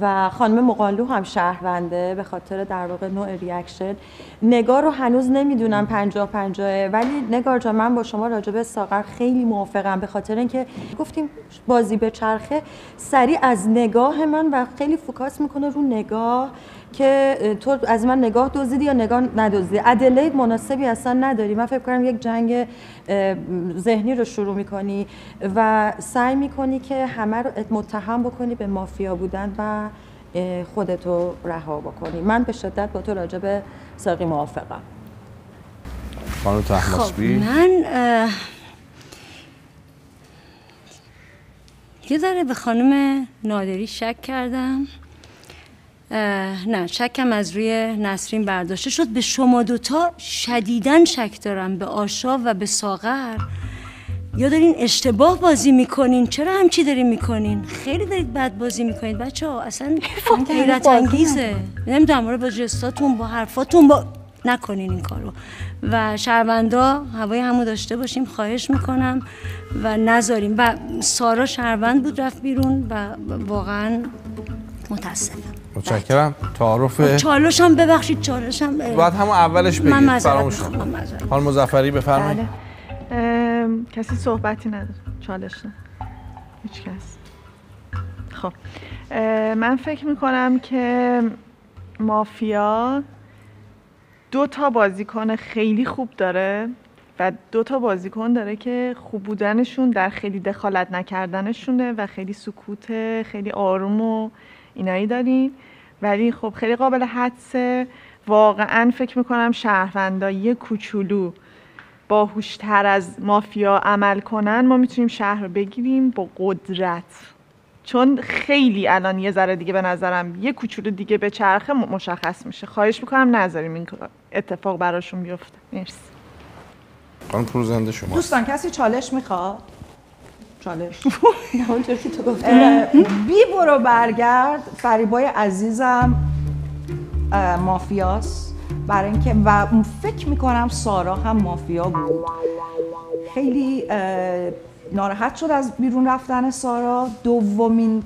و خانم مقالو هم شهرونده به خاطر در واقع نوع reaction نگار رو هنوز نمی‌دونم پنجاه پنجاه ولی نگار جان من با شما راجع به ساغر خیلی موافقم به خاطر اینکه گفتیم بازی به چرخه سریع از نگاه من و خیلی focus می‌کنه رو نگاه. که تو از من نگاه دزدیدی یا نگاه ندزدیدی ادله مناسبی اصلا نداری. من فکر کنم یک جنگ ذهنی رو شروع می‌کنی و سعی می‌کنی که همه رو متهم بکنی به مافیا بودن و خودتو رها بکنی. من به شدت با تو راجع به ساقی موافقم. خانم خب من اه، یه ذره به خانم نادری شک کردم. نه شکم از روی نسرین برداشته شد. به شما دوتا شدیدن شک دارم به آشا و به ساغر. یا دارین اشتباه بازی می‌کنین؟ چرا همچی دارین می‌کنین؟ خیلی دارید بد بازی می‌کنین بچه ها اصلا حیرت انگیزه. نمی‌دونم با جستاتون با حرفاتون با نکنین این کارو. و شهروندا هوای همو داشته باشیم خواهش می‌کنم و نذاریم. و سارا شهروند بود رفت بیرون و واقعا متاسفم. متشکرم. تعارف چالش هم ببخشید چالش هم باید همون اولش من بگید معذرت فراموش. خانم مزفری بفرمایید. بله. ام، کسی صحبتی نداره. چالش نه. هیچ کس. خب. اه، من فکر می‌کنم که مافیا دو تا بازیکن خیلی خوب داره و دو تا بازیکن داره که خوب بودنشون در خیلی دخالت نکردنشونه و خیلی سکوت خیلی آروم و اینایی داریم. ولی خب خیلی قابل حدسه. واقعا فکر می‌کنم شهروندایی یه کوچولو باهوشتر از مافیا عمل کنن ما می‌تونیم شهر رو بگیریم با قدرت. چون خیلی الان یه ذره دیگه به نظرم یه کوچولو دیگه به چرخه مشخص میشه. خواهش می‌کنم نذاریم این اتفاق براشون بیفته. مرسی. خانم شما. دوستان کسی چالش می‌خواد؟ چالش. که تو گفتی. بی برو برگرد. فریبای عزیزم اه، مافیاست. برای اینکه و فکر می‌کنم سارا هم مافیا بود. خیلی ناراحت شد از بیرون رفتن سارا. دومین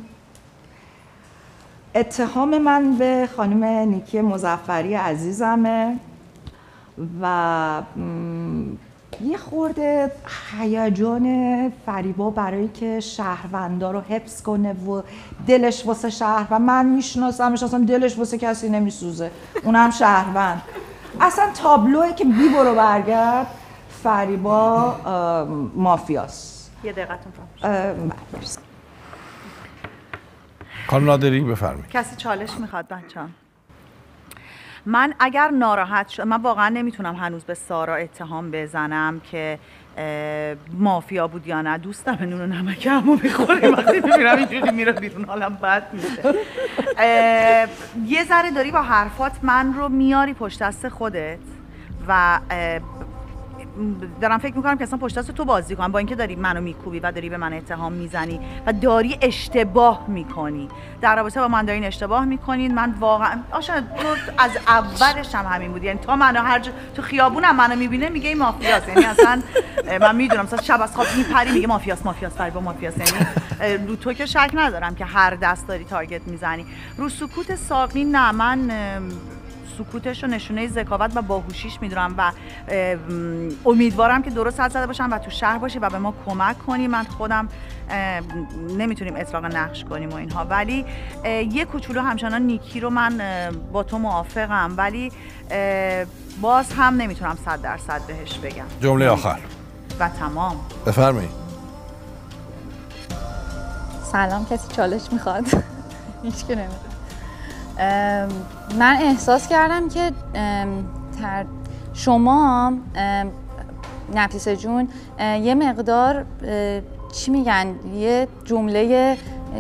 اتهام من به خانم نیکی مزفری عزیزمه و یه خورده هیجان فریبا برای که شهروندا رو حفظ کنه و دلش واسه شهر و من میشناسمش اصلا دلش واسه کسی نمیسوزه. اونم شهروند. اصلا تابلوه که بی برو برگرد فریبا اه، مافیاست. یه دقیقتون مرسی. خانم نادری بفرمایید. کسی چالش می‌خواد بچه من اگر ناراحت شد من واقعا نمی‌تونم هنوز به سارا اتهام بزنم که مافیا بود یا نه. دوستم نون و نمک همو بخوریم وقتی می‌بینم اینجوری میره بیرون حالم بد میشه. یه ذره داری با حرفات من رو میاری پشت دست خودت و دارم فکر می‌کنم که اصلا پشت دست تو بازی کنم با اینکه داری منو میکوبی و داری به من اتهام می‌زنی و داری اشتباه می‌کنی. در رابطه با من دارین اشتباه می‌کنید من واقعا آشان تو از اولش هم همین بود یعنی تا منو هر جا تو خیابونم منو می‌بینه میگه این مافیاست. یعنی اصلا من می‌دونم مثلا شب از خواب میپری میگه مافیاست مافیاست فریبا مافیاست. یعنی رو تو که شک ندارم که هر دست داری تارگت می‌زنی. رو سکوت ساقی نه من سکوتش رو نشونه ذکاوت و باهوشیش می‌دونم و امیدوارم که درست حد زده باشم و تو شهر باشی و به ما کمک کنی. من خودم نمی‌تونیم اطلاق نقش کنیم و اینها. ولی یه کوچولو همچنان نیکی رو من با تو موافقم. ولی باز هم نمی‌تونم صد درصد بهش بگم. جمله آخر. و تمام. بفرمایید. سلام کسی چالش می‌خواد؟ هیچ که نمی‌خواد. من احساس کردم که شما نفیسه جون یه مقدار چی میگن؟ یه جمله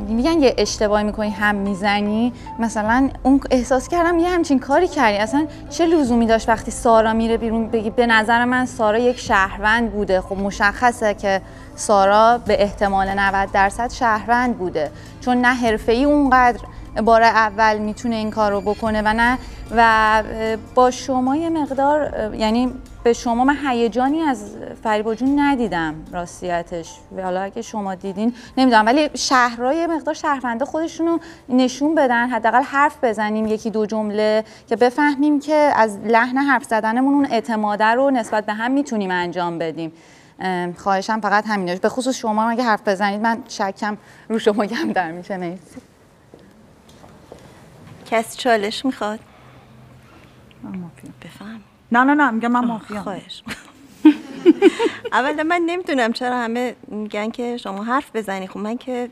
میگن یه اشتباهی می‌کنی هم می‌زنی. مثلا اون احساس کردم یه همچین کاری کردی. اصلا چه لزومی داشت وقتی سارا میره بیرون بگی به نظر من سارا یک شهروند بوده. خب مشخصه که سارا به احتمال 90 درصد شهروند بوده. چون نه حرفه‌ای اونقدر بار اول می‌تونه این کار رو بکنه و نه؟ و با شما یه مقدار یعنی به شما من هیجانی از فریبا جون ندیدم راستیتش. و حالا اگه شما دیدین نمی‌دونم ولی شهرها یه مقدار شهروندا خودشون رو نشون بدن حداقل حرف بزنیم یکی دو جمله که بفهمیم که از لحن حرف زدنمون اون اعتماده رو نسبت به هم می‌تونیم انجام بدیم. خواهشم فقط همینه. به خصوص شما اگه حرف بزنید من شکم رو شما کمتر میشه مرسی کسی چالش می‌خواد؟ بفهم. نه نه نه میگم من مافیا. خواهش. اولا من نمی‌دونم چرا همه میگن که شما حرف بزنی. خب من که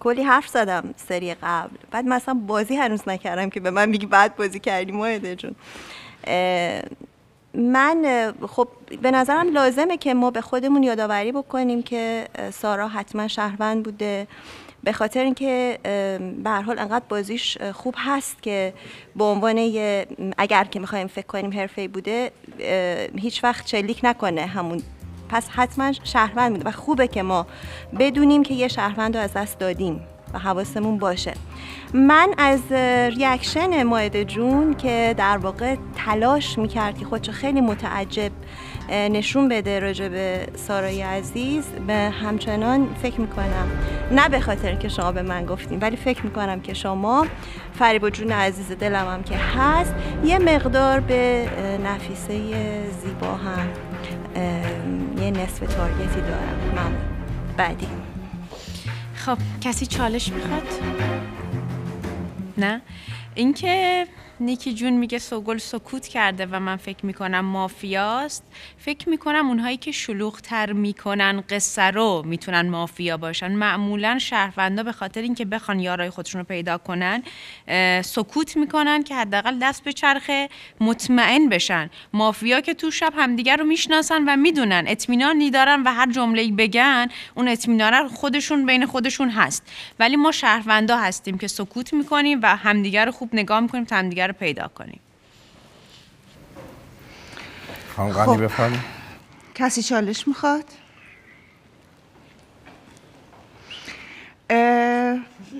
کلی حرف زدم سری قبل. بعد مثلا بازی هنوز نکردم که به من میگی بعد بازی کردی ماهده جون. من خب به نظرم لازمه که ما به خودمون یادآوری بکنیم که سارا حتما شهروند بوده. به خاطر اینکه به هر حال انقدر بازیش خوب هست که به عنوان اگر که می‌خوایم فکر کنیم حرفه‌ای بوده هیچ وقت شلیک نکنه همون. پس حتما شهروند بوده و خوبه که ما بدونیم که یه شهروند رو از دست دادیم و حواسمون باشه. من از ریاکشن ماهده جون که در واقع تلاش می‌کرد که خودشو خیلی متعجب نشون بده راجع به سارای عزیز. به همچنان فکر می‌کنم نه به خاطر که شما به من گفتیم ولی فکر می‌کنم که شما فریبا جون عزیز دلم هم که هست یه مقدار به نفیسه زیبا هم یه نصف تارگتی دارم. من بعدی. خب کسی چالش می‌خواد؟ نه؟ اینکه نیکی جون میگه سوگل سکوت کرده و من فکر می‌کنم مافیاست. فکر می‌کنم اونهایی که شلوغتر می‌کنن قصه رو می‌تونن مافیا باشن. معمولا شهروندا به خاطر اینکه بخوان یارای خودشون رو پیدا کنن سکوت می‌کنن که حداقل دست به چرخه مطمئن بشن. مافیا که تو شب همدیگر رو می‌شناسن و می‌دونن اطمینانی دارن و هر جمله‌ای بگن اون اطمینان خودشون بین خودشون هست. ولی ما شهروندا هستیم که سکوت می‌کنیم و همدیگر رو خوب نگاه می‌کنیم تا همدیگر رو پیدا کنیم خانم غنی خب. بفرمایید کسی چالش می‌خواد؟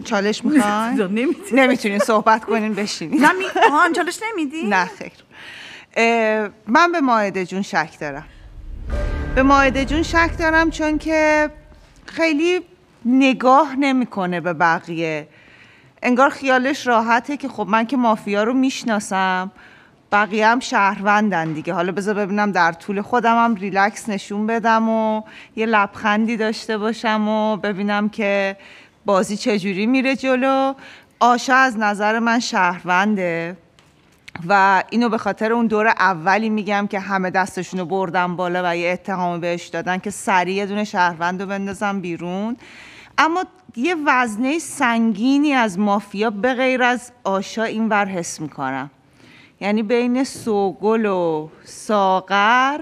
چالش می‌خواین؟ نمی‌تونین صحبت کنین بشینین نه می... آهان چالش نمیدی؟ نه خیر من به ماهده جون شک دارم به ماهده جون شک دارم چون که خیلی نگاه نمی‌کنه به بقیه انگار خیالش راحته که خب من که مافیا رو می‌شناسم. بقیه هم شهروندن دیگه. حالا بذار ببینم در طول خودم هم ریلکس نشون بدم و یه لبخندی داشته باشم و ببینم که بازی چجوری میره جلو. آشا از نظر من شهرونده و اینو به خاطر اون دور اولی میگم که همه دستشونو بردن بالا و یه اتهامی بهش دادن که سریع دونه شهروند رو بندازم بیرون. اما یه وزنه سنگینی از مافیا به غیر از آشا این ور حس می‌کنم. یعنی بین سوگل و ساغر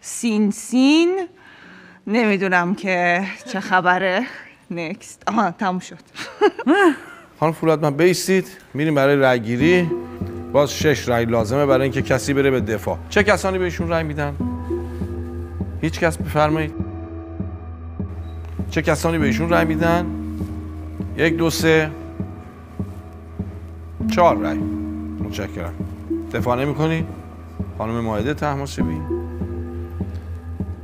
سین نمی‌دونم که چه خبره نکست آها تموم شد. خانم فولاد من بیستید میریم برای رای گیری. باز شش رای لازمه برای اینکه کسی بره به دفاع. چه کسانی بهشون رای میدن؟ هیچ کس بفرمایید. چه کسانی بهشون رای میدن؟ یک دو سه. چهار رای متشکرم. دفاع نمی کنی خانم ماهده تحماسبی.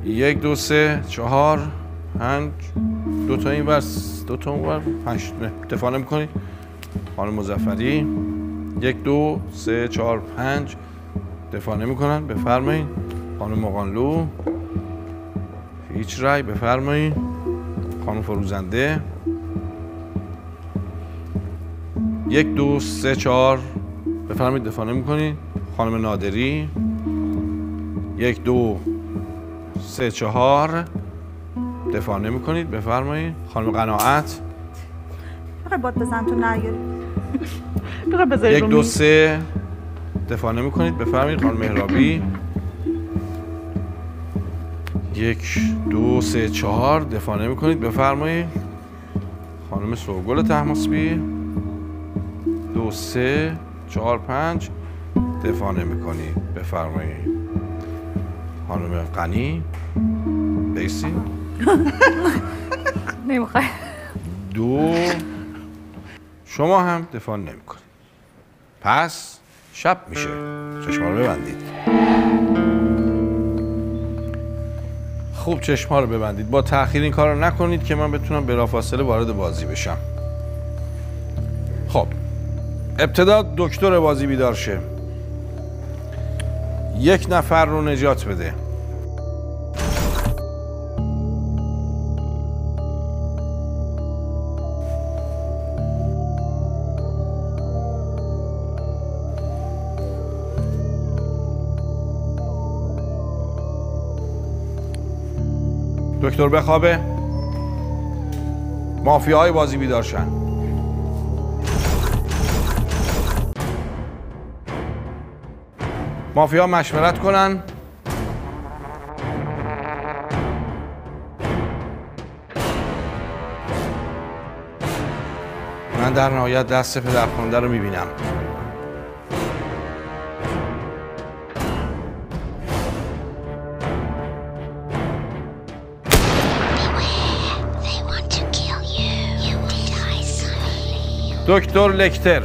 یک دو سه چهار پنج. دو تا این ور دو تا اون ور پنج. دفاع نمی کنی خانم مزفری یک دو سه چهار پنج. دفاع نمی کنن بفرمایید خانم مقانلو هیچ رای بفرمایید خانم فروزنده. یک دو سه چهار. بفرمایید دفاع نمی خانم نادری. یک دو سه چهار. دفاع نمی کنید بفرمایید. خانم قناعت. بخوای باد بزن تو نیاری یک دو. سه. دفاع نمی کنید بفرمایید خانم مهرابی. یک دو سه چهار. دفاع نمی کنید بفرمایید. خانم سوگل تحماسبی دو سه چهار پنج. دفاع نمی کنید بفرمایید. خانم غنی. بیسی. نمی‌خوای. دو. شما هم دفاع نمی کنید پس شب میشه. چشما رو ببندید. خوب چشما رو ببندید. با تاخیر این کار رو نکنید که من بتونم بلافاصله وارد بازی بشم. خب. ابتدا دکتر بازی بیدار شه. یک نفر رو نجات بده. دکتر بخوابه مافیاهای بازی بیدار شن. مافیا مشورت کنن. من در نهایت دست پدرخوانده رو می‌بینم. دکتر لکتر.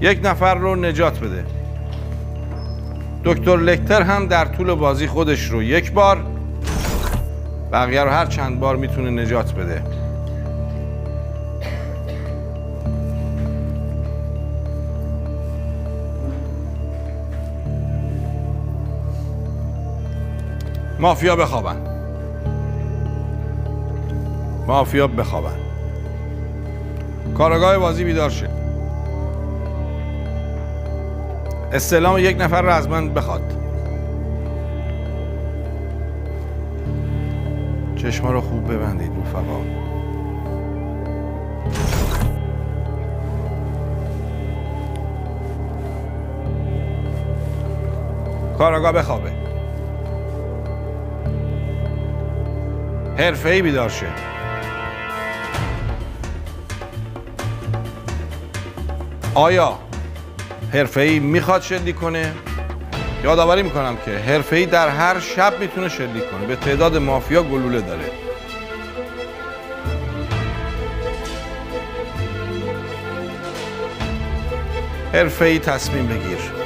یک نفر رو نجات بده. دکتر لکتر هم در طول بازی خودش رو یک بار بقیه رو هر چند بار می‌تونه نجات بده. مافیا بخوابن. مافیا بخوابن. کارگاه بازی بیدار شه. استعلام یک نفر رو از من بخواد. چشما رو خوب ببندید رفقا کاراگاه بخوابه. حرفه ای بیدار شه. آیا حرفه ای می‌خواد شلیک کنه؟ یادآوری می‌کنم که حرفه ای در هر شب می‌تونه شلیک کنه. به تعداد مافیا گلوله داره. حرفه ای تصمیم بگیر.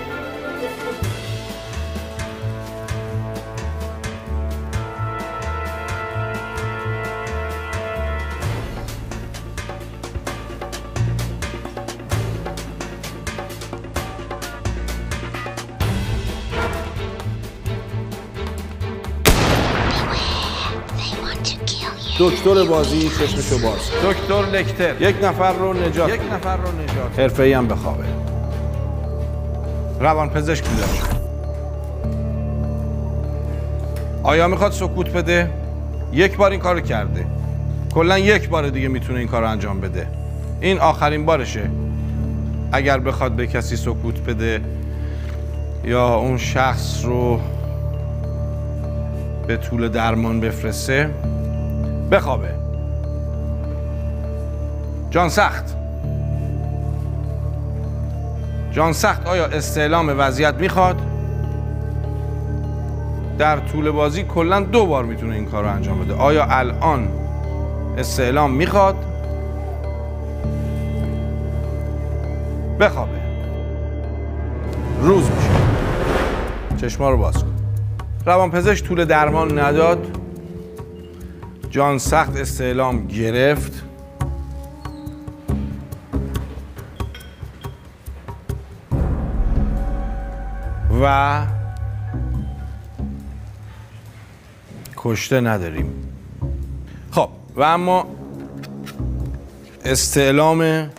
دکتر بازی چشمشو باز دکتر لکتر. یک نفر رو نجات یک نفر رو نجات حرفه ای هم بخوابه. روان پزشک بیدار. آیا می‌خواد سکوت بده؟ یک بار این کارو کرده. کلا یک بار دیگه می‌تونه این کار رو انجام بده. این آخرین بارشه. اگر بخواد به کسی سکوت بده یا اون شخص رو به طول درمان بفرسته بخوابه. جان سخت. جان سخت آیا استعلام وضعیت می‌خواد؟ در طول بازی کلا دو بار می‌تونه این کار رو انجام بده. آیا الان استعلام می‌خواد؟ بخوابه. روز میشه. چشما رو باز کن. روان پزشک طول درمان نداد. جان سخت استعلام گرفت. و کشته نداریم. خب و اما استعلام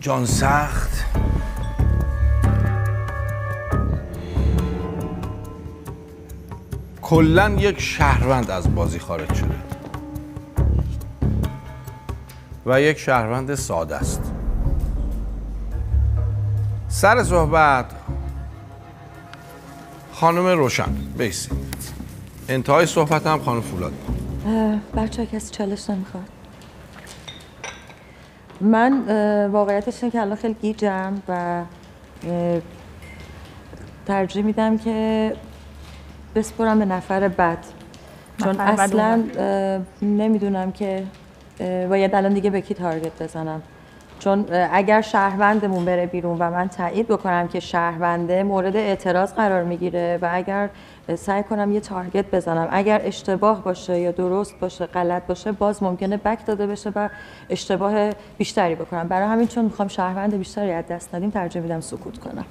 جان سخت کلا یک شهروند از بازی خارج شده. و یک شهروند ساده است. سر صحبت خانم روشن بیسید انتهای صحبت هم خانم فولاد. بچه کسی چالش نمی‌خواد. من واقعیتش اینه که الان خیلی گیجم و ترجیح میدم که بسپرم به نفر بد چون اصلا نمی‌دونم که باید الان دیگه به کی تارگت بزنم. چون اگر شهروندمون بره بیرون و من تایید بکنم که شهرونده مورد اعتراض قرار می‌گیره و اگر سعی کنم یه تارگت بزنم. اگر اشتباه باشه یا درست باشه غلط باشه باز ممکنه بک داده بشه و اشتباه بیشتری بکنم. برای همین چون می‌خوام شهروند بیشتری از دست ندیم ترجیح میدم سکوت کنم.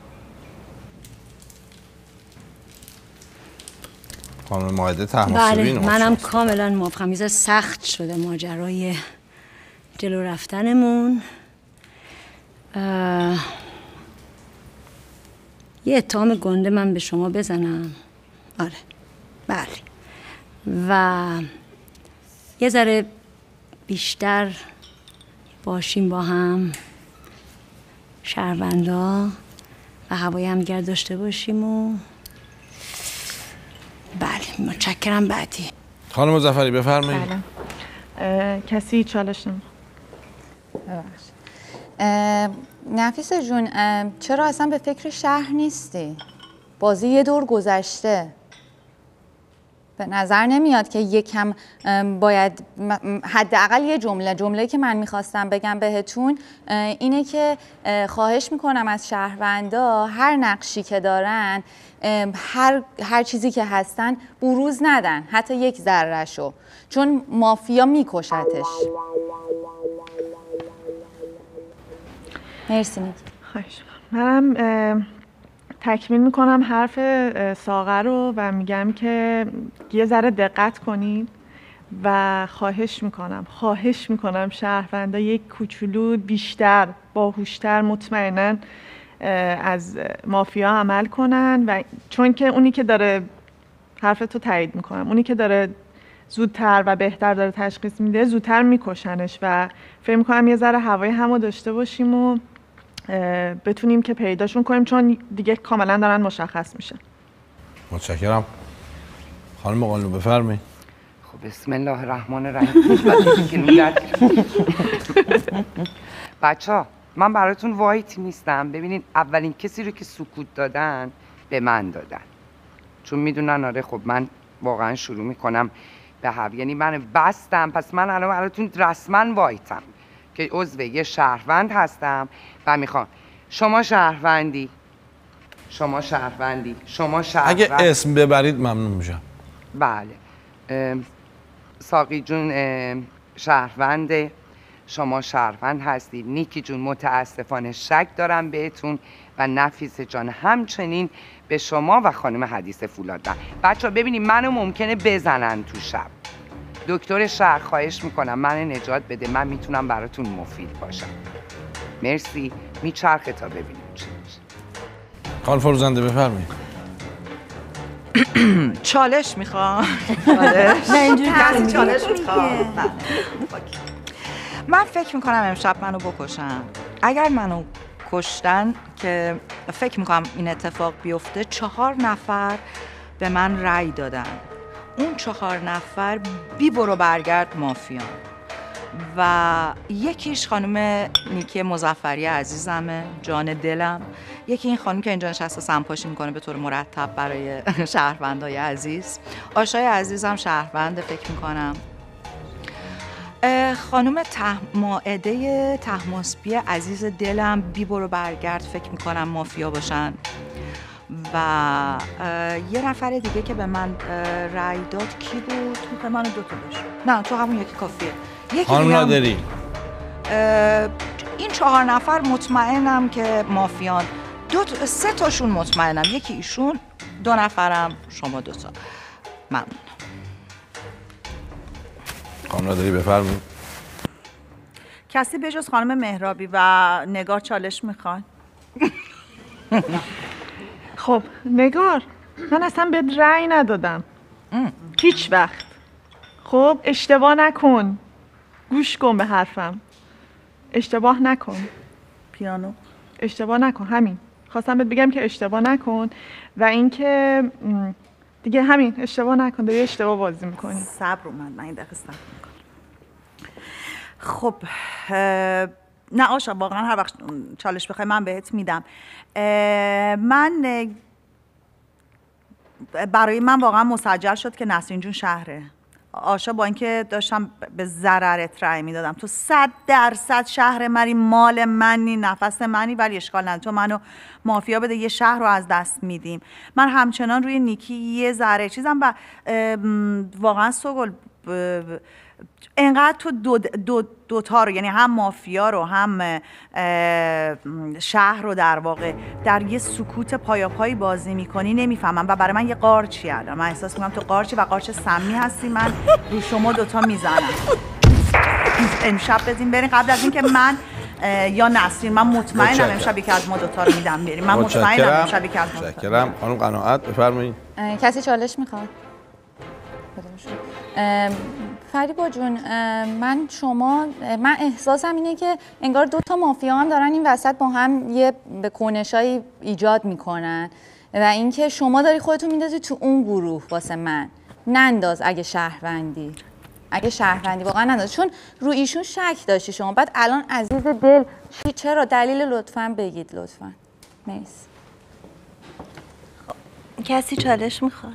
خانم ماهده بله منم کاملا موافقم سخت شده ماجرای جلو رفتنمون. اه، یه اتهام گنده من به شما بزنم. آره بله. و یه ذره بیشتر باشیم با هم. شهروندا و هوای همدیگر داشته باشیم و بله متشکرم. بعدی. خانم مزفری بفرمایید. بله. کسی چالش نفیس جون چرا اصلا به فکر شهر نیستی؟ بازی یه دور گذشته. به نظر نمیاد که یکم باید حداقل یه جمله جمله که من می‌خواستم بگم بهتون اینه که اه، خواهش می‌کنم از شهروندا هر نقشی که دارن هر, هر چیزی که هستن بروز ندن حتی یک ذرهشو چون مافیا میکشتش مرسی نیکی خواهش. منم تکمیل می‌کنم حرف ساغر رو و میگم که یه ذره دقت کنید و خواهش می‌کنم خواهش می‌کنم شهروندا یک کوچولو بیشتر باهوشتر مطمئنا از مافیا عمل کنن و چون که اونی که داره حرف تو تایید می‌کنم اونی که داره زودتر و بهتر داره تشخیص میده زودتر میکشنش و فکر می‌کنم یه ذره هوای همو داشته باشیم و بتونیم که پیداشون کنیم چون دیگه کاملا دارن مشخص میشن متشکرم. خانم قانلو بفرمایید. خب بسم الله الرحمن الرحیم. بچه ها من براتون وایت نیستم ببینین اولین کسی رو که سکوت دادن به من دادن. چون می‌دونن آره خب من واقعا شروع می‌کنم به حرف. یعنی من بستم. پس من الان براتون رسما وایتم که عضو یه شهروند هستم. و می‌خوام. شما شهروندی. شما شهروندی. شما شهروند. اگه اسم ببرید ممنون میشم. بله. ساقی جون شهرونده. شما شهروند هستید. نیکی جون متاسفانه شک دارم بهتون و نفیس جان. همچنین به شما و خانم حدیث فولادن بچه ها ببینید منو ممکنه بزنن تو شب. دکتر شهر خواهش می‌کنم. من نجات بده. من می‌تونم براتون مفید باشم. مرسی. میچرخه تا ببینیم چی میشه. خانم فروزنده بفرمایید. چالش می‌خوام. نه، اینجوری. چالش می‌خوام. من فکر می‌کنم امشب منو بکشن. اگر منو کشتن که فکر می‌کنم این اتفاق بیفته چهار نفر به من رأی دادن. اون چهار نفر بی برو برگرد مافیان. و یکیش خانم نیکی مزفری عزیزمه جان دلم. یکی این خانم که اینجا نشسته سمپاشی می‌کنه به طور مرتب برای شهروندای عزیز. آشای عزیزم شهرونده فکر می‌کنم. خانم ماعده تحماسبی عزیز دلم بی برو برگرد فکر می‌کنم مافیا باشن. و یه نفر دیگه که به من رأی داد کی بود؟ به من دو تا باشه نه تو همون یکی کافیه. خانم نادری این چهار نفر مطمئنم که مافیان. دو تا- سه تاشون مطمئنم. یکی ایشون دو نفرم شما دوتا ممنون. خانم نادری بفرمایید. کسی به جز خانم مهرابی و نگار چالش می‌خواد؟ خب نگار من اصلا به رأی ندادم. هیچ وقت. خب اشتباه نکن. گوش کن به حرفم. اشتباه نکن. پیانو. اشتباه نکن. همین. خواستم بهت بگم که اشتباه نکن و اینکه دیگه همین. اشتباه نکن. داری اشتباه بازی می‌کنی. صبر اومد. من این دقیقه صبر می‌کنم. خب نه آشا واقعا هر وقت چالش بخوای من بهت میدم. من برای من واقعا مسجل شد که نسرین جون شهره. آشا با اینکه داشتم به ضررت رأی می‌دادم. تو صد درصد شهر منی مال منی نفس منی ولی اشکال نداره. تو منو مافیا بده یه شهر رو از دست میدیم. من همچنان روی نیکی یه ذره چیزم و واقعا سوگل انقدر تو دو, دو, دوتا رو یعنی هم مافیا رو هم شهر رو در واقع در یه سکوت پایاپایی بازی می‌کنی نمی‌فهمم. و برای من یه قارچی الان. من احساس می‌کنم تو قارچی و قارچ سمی هستی. من رو شما دوتا می‌زنم. امشب بدین برین. قبل از اینکه من یا نسرین من مطمئنم. امشب یکی از ما دوتا رو میدم بریم من مطمئنم امشب یکی از ما دوتا رو متشکرم. خانم قناعت بفرمایید. کسی چالش می‌خواد؟ فریبا جون من شما من احساسم اینه که انگار دو تا مافیا هم دارن این وسط با هم یه به کنشایی ایجاد می‌کنن و اینکه شما داری خودتون میندازی تو اون گروه واسه من. ننداز اگه شهروندی. اگه شهروندی واقعا ننداز. چون رو ایشون شک داشتی شما. بعد الان عزیز دل چی چرا؟ دلیل لطفا بگید لطفا. مرسی. کسی چالش می‌خواد؟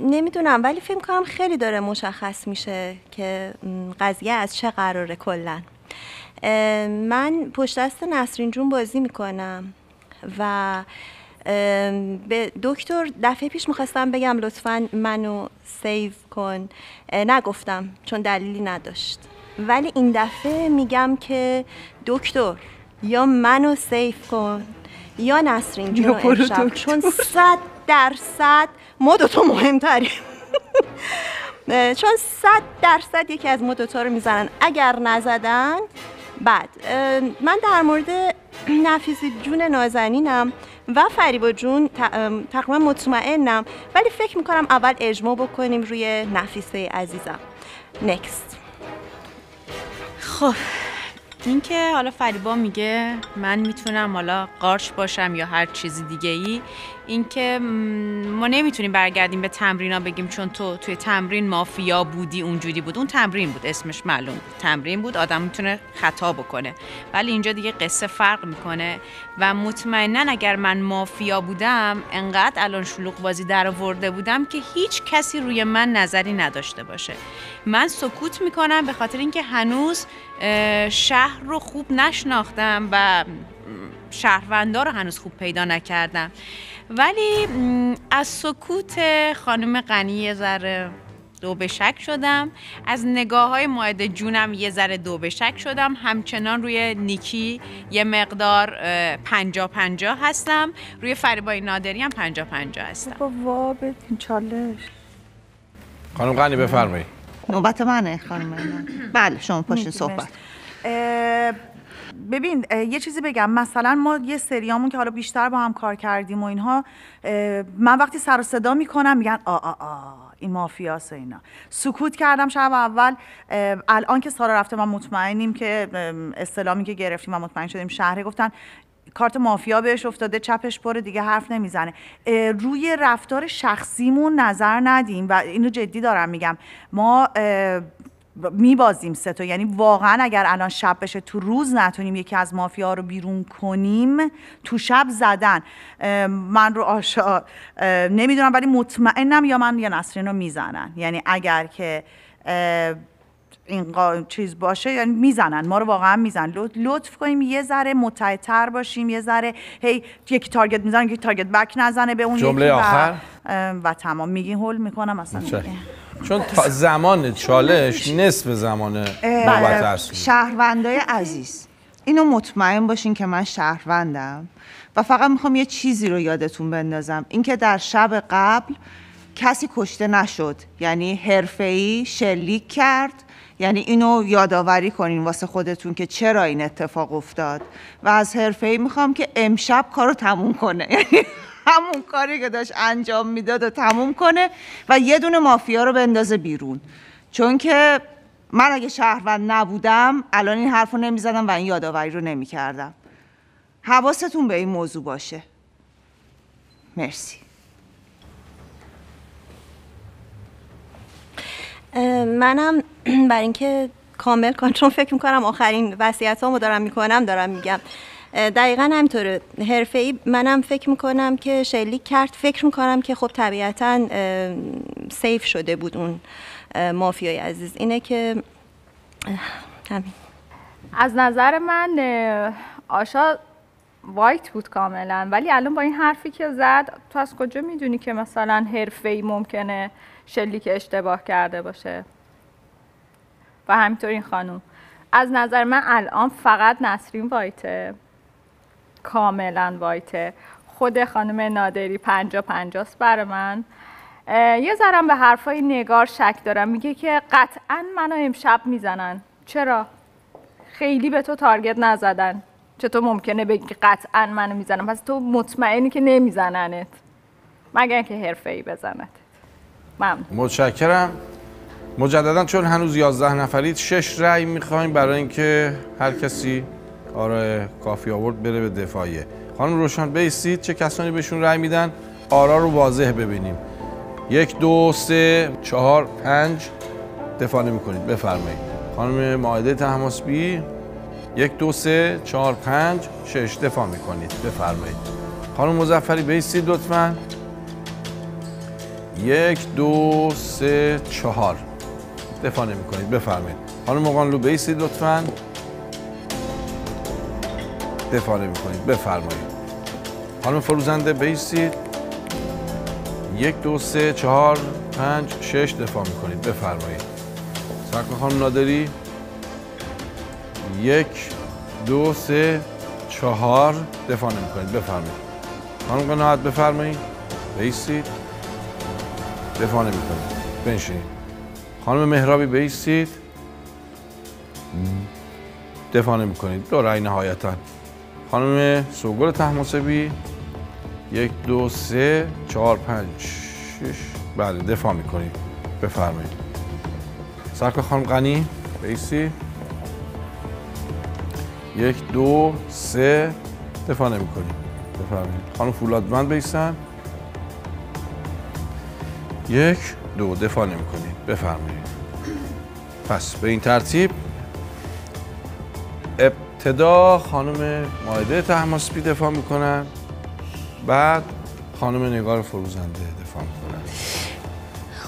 نمی‌دونم ولی فکر کنم خیلی داره مشخص میشه که قضیه از چه قراره کلا. من پشت دست نسرین جون بازی می‌کنم و به دکتر دفعه پیش می‌خواستم بگم لطفا منو save کن. نگفتم چون دلیلی نداشت. ولی این دفعه میگم که دکتر یا منو save کن یا نسرین جون رو امشب. چون صد درصد ما دوتا مهمتریم. چون صد درصد یکی از ما دوتا رو می‌زنن. اگر نزدن بعد. من در مورد نفیسی جون نازنینم و فریبا جون تقریبا مطمئنم. ولی فکر می‌کنم اول اجماع بکنیم روی نفیسه عزیزم. نکست خب. اینکه حالا فریبا میگه من می‌تونم حالا قارچ باشم یا هر چیز دیگه ای اینکه م، ما نمی‌تونیم برگردیم به تمرینا بگیم چون تو توی تمرین مافیا بودی اونجوری بود. اون تمرین بود اسمش معلوم بود. تمرین بود آدم می‌تونه خطا بکنه. ولی اینجا دیگه قصه فرق می‌کنه. و مطمئنا اگر من مافیا بودم انقدر الان شلوغ بازی در آورده بودم که هیچ کسی روی من نظری نداشته باشه. من سکوت می‌کنم به خاطر اینکه هنوز شهر رو خوب نشناختم و شهروندا رو هنوز خوب پیدا نکردم. ولی از سکوت خانم غنی ذره دو به شک شدم. از نگاه های ماعد جونم یه ذره دو به شک شدم. همچنان روی نیکی یه مقدار پنجا پنجا هستم. روی فریبای نادری هم پنجا پنجا هستم. بابا بدین چالش. خانم غنی بفرمایید نوبت منه خانم. بله شما پاشین صحبت. ببین یه چیزی بگم. مثلا ما یه سریامون که حالا بیشتر با هم کار کردیم و اینها من وقتی سر و صدا می‌کنم میگن آ آ آ. این مافیاس اینا. سکوت کردم شب اول الان که سارا رفته من مطمئنیم که ام، استلامی که گرفتیم و مطمئن شدیم شهره گفتن کارت مافیا بهش افتاده چپش پره دیگه حرف نمی‌زنه. روی رفتار شخصیمون نظر ندیم و اینو جدی دارم میگم. ما میبازیم سه تا. یعنی واقعا اگر الان شب بشه تو روز نتونیم یکی از مافیا رو بیرون کنیم تو شب زدن. من رو آشا نمی‌دونم ولی مطمئنم یا من یا نسرین رو می‌زنن. یعنی اگر که این قا... چیز باشه یعنی می‌زنن. ما رو واقعا می‌زنن. لط- لطف کنیم یه ذره متعتر باشیم یه ذره هی یکی تارگت می‌زنه یکی تارگت بک نزنه به اون جمله و- آخر؟ اه، و تمام. میگین هول می‌کنم اصلا؟ چون تا زمان چالش نصف زمان نوبت. هست شهروندای عزیز اینو مطمئن باشین که من شهروندم و فقط می‌خوام یه چیزی رو یادتون بندازم. اینکه در شب قبل کسی کشته نشد یعنی حرفه‌ای شلیک کرد. یعنی اینو یادآوری کنین واسه خودتون که چرا این اتفاق افتاد. و از حرفه‌ای می‌خوام که امشب کارو تموم کنه. همون کاری که داشت انجام می‌داد و تموم کنه و یه دونه مافیا رو بندازه بیرون. چون که من اگه شهروند نبودم الان این حرف رو نمی‌زدم و این یادآوری رو نمی‌کردم. حواستون به این موضوع باشه. مرسی. منم برای اینکه کامل کنم چون فکر می‌کنم آخرین وصیت دارم می‌کنم دارم میگم. دقیقا همینطوره. حرفه ای منم فکر می‌کنم که شلیک کرد. فکر می‌کنم که خب طبیعتا سیف شده بود اون مافیای عزیز. اینه که همین. از نظر من آشا وایت بود کاملا. ولی الان با این حرفی که زد تو از کجا می‌دونی که مثلا حرفه‌ای ممکنه شلیک اشتباه کرده باشه؟ و همینطور این خانوم از نظر من الان فقط نسرین وایته. کاملا وایته خود خانم نادری پنجا پنجاست برای من. یه ذرم به حرفای نگار شک دارم. میگه که قطعا منو امشب می‌زنن. چرا؟ خیلی به تو تارگت نزدن. چطور ممکنه بگی قطعا منو می‌زنن؟ پس تو مطمئنی که نمیزننت. مگر اینکه حرفه ای بزنت. ممنون. متشکرم. مجددا چون هنوز 11 نفرید شش رأی می‌خوایم برای اینکه هر کسی آرای کافی آورد بره به دفاعیه خانم روشن بیستید چه کسانی بهشون رأی میدن؟ آرا رو واضح ببینیم. یک دو سه چهار پنج. دفاع نمی کنید بفرمایید. خانم ماعده تحماسبی. یک دو سه چهار پنج شش. دفاع می‌کنید. بفرمایید. خانم مزفری بیستید لطفاً. یک دو سه چهار. دفاع نمی کنید بفرمایید. خانم مقانلو بیسید لطفا. دفاع نمی کنید بفرمایید. خانم فروزنده بیسید یک دو سه چهار پنج شش دفاع می کنید بفرمایید. سرکن خانم نادری. یک دو سه چهار دفاع نمی کنید بفرمایید. خانم قناعت بفرمایید. بیسید دفاع نمی کنید بنشینید. خانم مهرابی بیستید. دفاع نمی کنید دو رای نهایتا. خانم سوگل تحماسبی. یک دو سه چهار پنج شش. بله دفاع می‌کنید بفرمایید. سرکار خانم غنی بیسی یک دو سه. دفاع نمی کنید بفرمایید. خانم فولادمند بیسن یک دو دفاع نمی کنید بفرمایید. پس به این ترتیب ابتدا خانم ماهده تحماسبی دفاع می‌کنن. بعد خانم نگار فروزنده دفاع می‌کنن.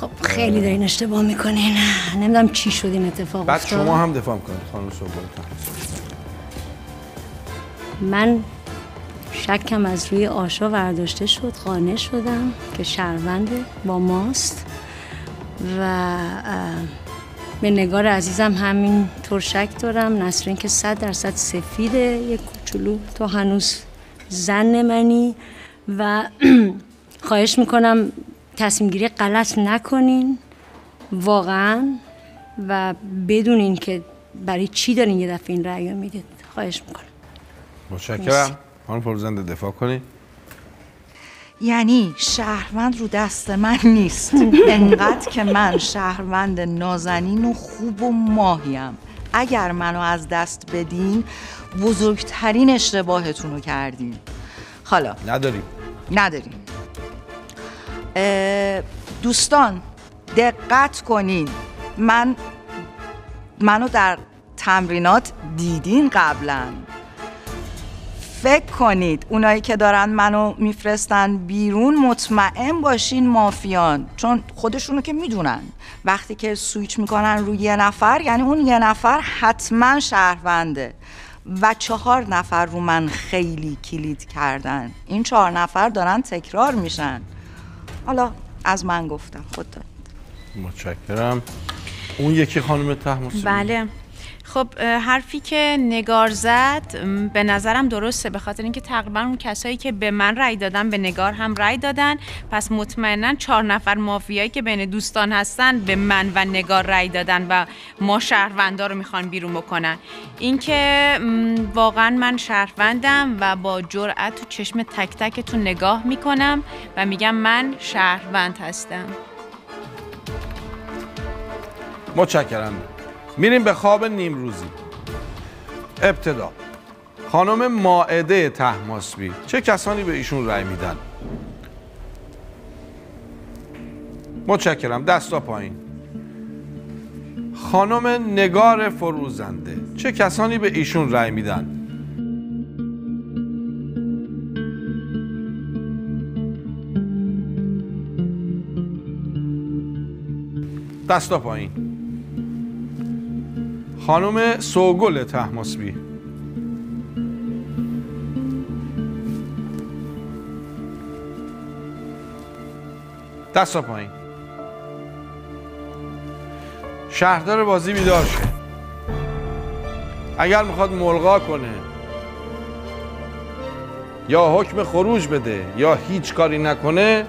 خب خیلی دارین اشتباه می‌کنین. نمی‌دونم چی شد این اتفاق بعد افتاد. شما هم دفاع می‌کنید خانم تحماسبی من شکم از روی آشا ورداشته شد قانع شدم که شهرونده با ماست. و به نگار عزیزم همین طور شک دارم. نسرین که صد درصد سفیده. یک کوچولو تو هنوز زن منی. و خواهش می‌کنم تصمیم گیری غلط نکنین. واقعا. و بدونین که برای چی دارین یه دفعه این رأی می‌دید. خواهش می‌کنم. متشکرم. خانم فروزنده دفاع کنید یعنی شهروند رو دست من نیست. انقدر که من شهروند نازنین و خوب و ماهیم. اگر منو از دست بدین بزرگترین اشتباهتون رو کردین حالا. نداریم. نداریم. دوستان دقت کنین. من منو در تمرینات دیدین قبلا. فکر کنید. اونایی که دارن منو میفرستن بیرون مطمئن باشین مافیان. چون خودشونو که می‌دونن. وقتی که سویچ می‌کنن روی یه نفر یعنی اون یه نفر حتما شهرونده. و چهار نفر رو من خیلی کلید کردن. این چهار نفر دارن تکرار میشن. حالا از من گفتم. خود متشکرم. اون یکی خانم تحماسبی بله. خب حرفی که نگار زد به نظرم درسته. به خاطر اینکه تقریبا اون کسایی که به من رأی دادن به نگار هم رأی دادن. پس مطمئنا چهار نفر مافیایی که بین دوستان هستن به من و نگار رأی دادن و ما شهروندا رو می‌خوان بیرون بکنن. اینکه واقعا من شهروندم و با جرأت تو چشم تک تکتون نگاه می‌کنم و میگم من شهروند هستم. متشکرم. میریم به خواب نیمروزی. ابتدا. خانم ماعده تحماسبی. چه کسانی به ایشون رأی میدن؟ متشکرم. دستا پایین. خانم نگار فروزنده. چه کسانی به ایشون رأی میدن؟ دستا پایین. خانم سوگل تحماسبی دستا پایین. شهردار بازی بیدار شه. اگر می‌خواد ملغا کنه یا حکم خروج بده یا هیچ کاری نکنه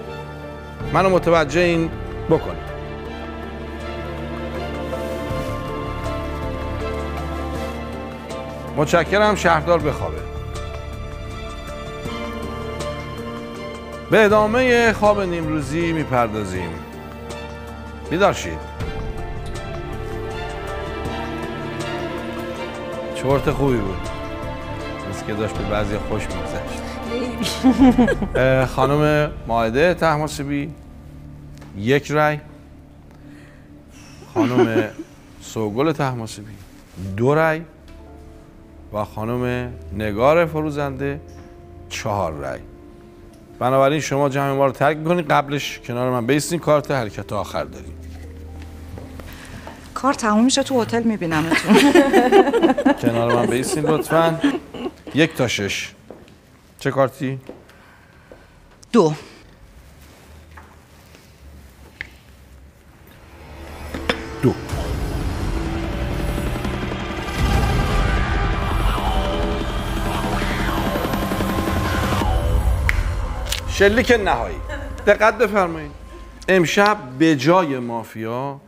منو متوجه این بکنه متشکرم شهردار بخوابه. به ادامه خواب نیمروزی می‌پردازیم. بیدار شید چرت خوبی بود. مثل که داشت به بعضی خوش میگذشت. خانم ماعده تحماسبی یک رای خانم سوگل تحماسبی دو رای و خانم نگار فروزنده چهار رای بنابراین شما جمع ما رو ترک کنید قبلش کنار من بیستین کارت حرکت آخر داریم. کار تموم میشه تو هتل میبینمتون. کنار من بیستین لطفا. یک تا شش. چه کارتی؟ دو. شلیک نهایی. دقت بفرمایید. امشب به جای مافیا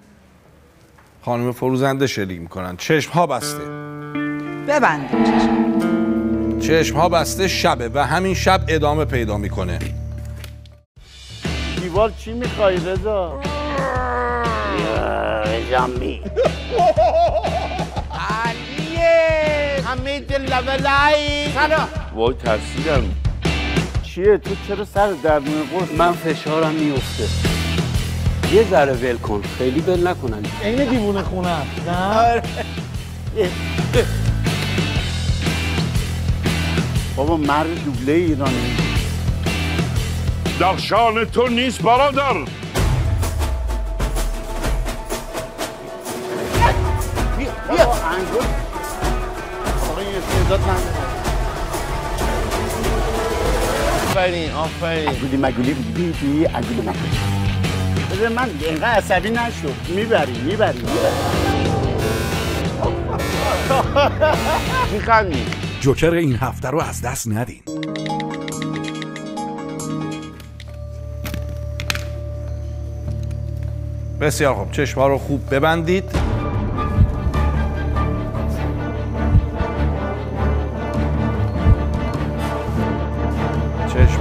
خانم فروزنده شلیک می‌کنن. چشم ها بسته. ببندید چشم. چشم ها بسته شبه و همین شب ادامه پیدا می‌کنه. دیوار چی می‌خوای رضا؟ جامی علیه. حمید لولای سلام وای ترسیدم. چیه تو چرا سر در قرص. من فشارم میفته یه ذره ول کن. خیلی ول نکنن. عین دیوونه خونه نه؟ بابا مرد دوبله ایرانی. در شان تو نیست برادر. بیا بیا. انگل آقا این استعداد نداره. آفرین آفرین اگولی مگولی بی بی اگولی مگولی بذار من اینقدر عصبی نشو می‌بری می‌بری می‌بری میخندی جوکر این هفته رو از دست ندین بسیار خوب چشم ها رو خوب ببندید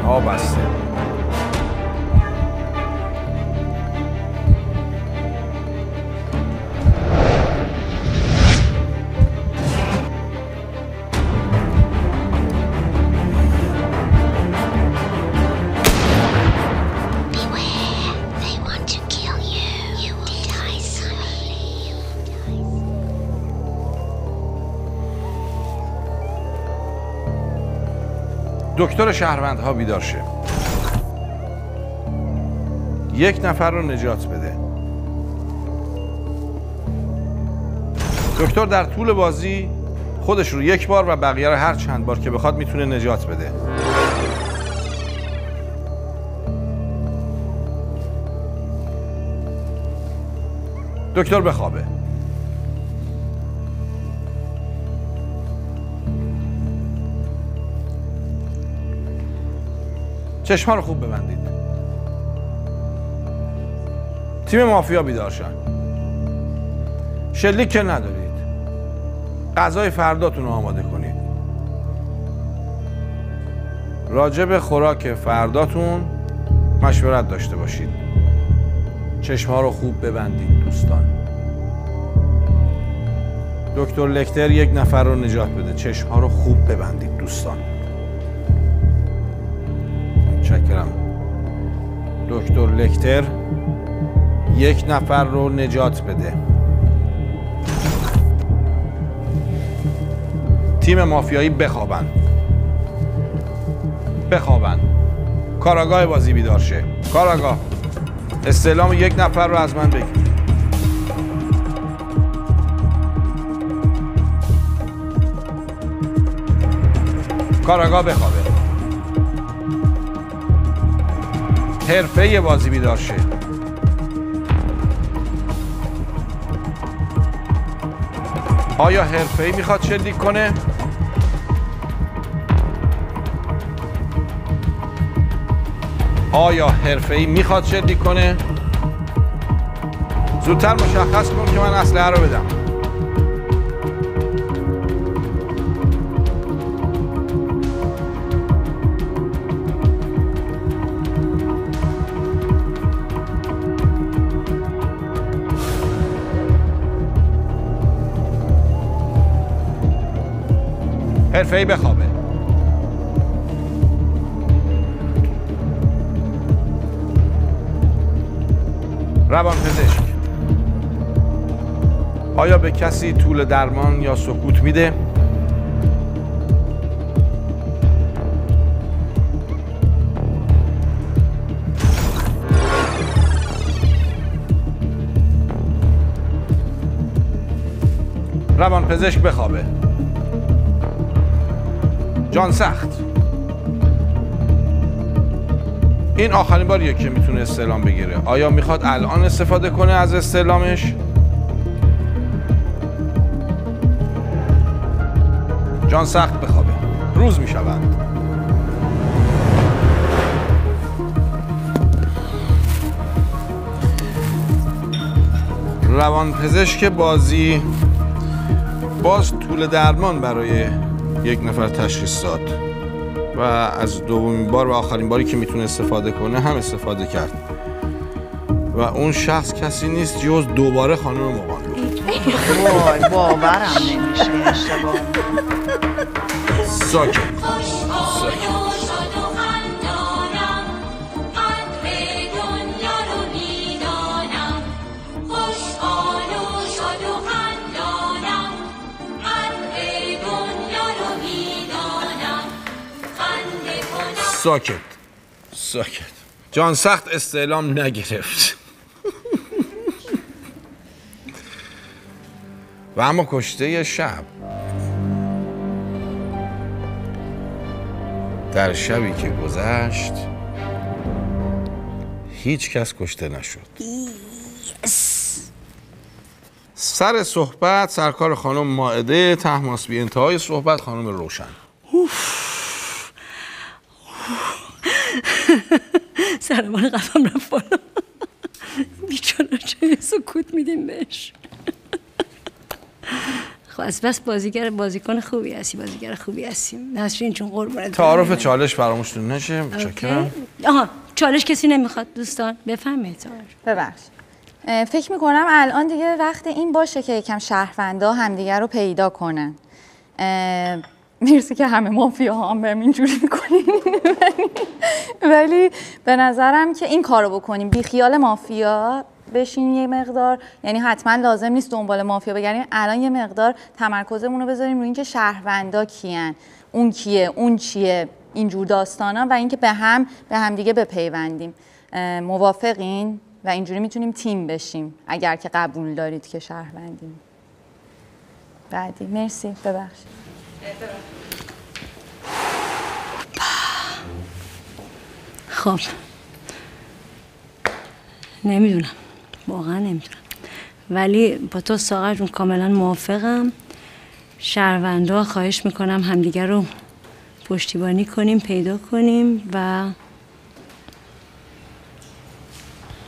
چشم ها بسته دکتر شهروندها بیدار شه. یک نفر رو نجات بده. دکتر در طول بازی خودش رو یک بار و بقیه رو هر چند بار که بخواد می‌تونه نجات بده. دکتر بخوابه. چشم رو خوب ببندید. تیم مافیا بیدار شن شلیک که ندارید. غذای فرداتون رو آماده کنید. راجع به خوراک فرداتون مشورت داشته باشید. چشم ها رو خوب ببندید دوستان. دکتر لکتر یک نفر رو نجات بده. چشم ها رو خوب ببندید دوستان. دکتر لکتر یک نفر رو نجات بده. تیم مافیایی بخوابن. بخوابن. کاراگاه بازی بیدار شه. کاراگاه. استعلام یک نفر رو از من بگیر. کاراگاه بخوابه. حرفه بازی بیدار شه آیا حرفه ای می‌خواد شلیک کنه؟ آیا حرفه ای می‌خواد شلیک کنه؟ زودتر مشخص کن که من اسلحه رو بدم حرفه بخوابه. روان پزشک. آیا به کسی طول درمان یا سکوت میده؟ روان پزشک بخوابه. جان سخت. این آخرین باریه که می‌تونه استعلام بگیره. آیا می‌خواد الان استفاده کنه از استعلامش؟ جان سخت بخوابه. روز می‌شوند روان پزشک بازی باز طول درمان برای یک نفر تشخیص داد و از دومین بار و آخرین باری که می‌تونه استفاده کنه هم استفاده کرد. و اون شخص کسی نیست جز دوباره خانم مقانلو وای باورم نمیشه اشتباه. ساکت. ساکت. ساکت. جان سخت استعلام نگرفت. و اما کشته شب. در شبی که گذشت هیچ کس کشته نشد. سر صحبت سرکار خانم ماعده تحماس بی انتهای صحبت خانم روشن. سرمان قلبم رفت بالا. بیچاره چه سکوت میدیم بهش. خب از بس بازیگر بازیکن خوبی هستی بازیگر خوبی هستی نسرین چون قربونت تعارف. چالش فراموشتون نشه. متشکرم. آها چالش کسی نمی‌خواد دوستان. بفهمید ببخش فکر می‌کنم الان دیگه وقت این باشه که یکم شهروندا همدیگه رو پیدا کنن. مرسی که همه مافیا هم بهم اینجوری می‌کنین ولی به نظرم که این کارو بکنیم. بی خیال مافیا بشین یه مقدار. یعنی حتما لازم نیست دنبال مافیا بگردیم. الان یه مقدار تمرکزمون رو بذاریم روی اینکه شهروندا کیان. اون کیه اون چیه اینجور داستانا و اینکه به هم به هم دیگه بپیوندیم موافقین؟ و اینجوری می‌تونیم تیم بشیم. اگر که قبول دارید که شهروندیم. بعدی. مرسی. ببخشید. خب. نمی‌دونم. واقعا نمی‌دونم. ولی با تو ساغر جون کاملا موافقم. شهروندا خواهش می‌کنم همدیگر رو پشتیبانی کنیم پیدا کنیم و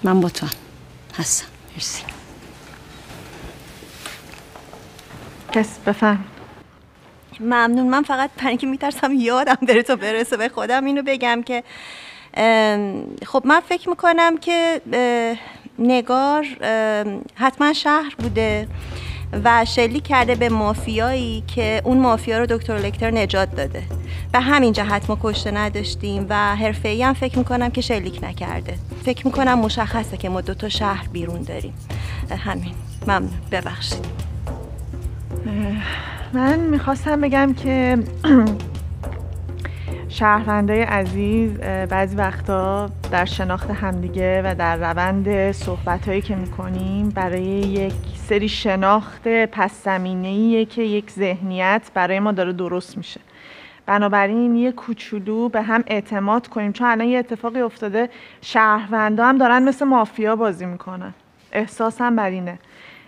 من با تو هم هستم. مرسی. کس بفهم ممنون. من فقط برای اینکه میترسم یادم بره تا برسه به خودم اینو بگم که خب من فکر می‌کنم که نگار حتما شهر بوده و شلیک کرده به مافیایی که اون مافیا رو دکتر لکتر نجات داده. و همین جهت ما کشته نداشتیم و حرفه‌ای هم فکر می‌کنم که شلیک نکرده. فکر می‌کنم مشخصه که ما دو تا شهر بیرون داریم. همین. ممنون. ببخشید. من می‌خواستم بگم که شهروندای عزیز بعضی وقتا در شناخت همدیگه و در روند صحبت که می‌کنیم برای یک سری شناخت پس زمینه‌ایه که یک ذهنیت برای ما داره درست میشه. بنابراین یه کوچولو به هم اعتماد کنیم. چون الان یه اتفاقی افتاده شهروندا هم دارن مثل مافیا بازی می‌کنن. احساسم بر اینه.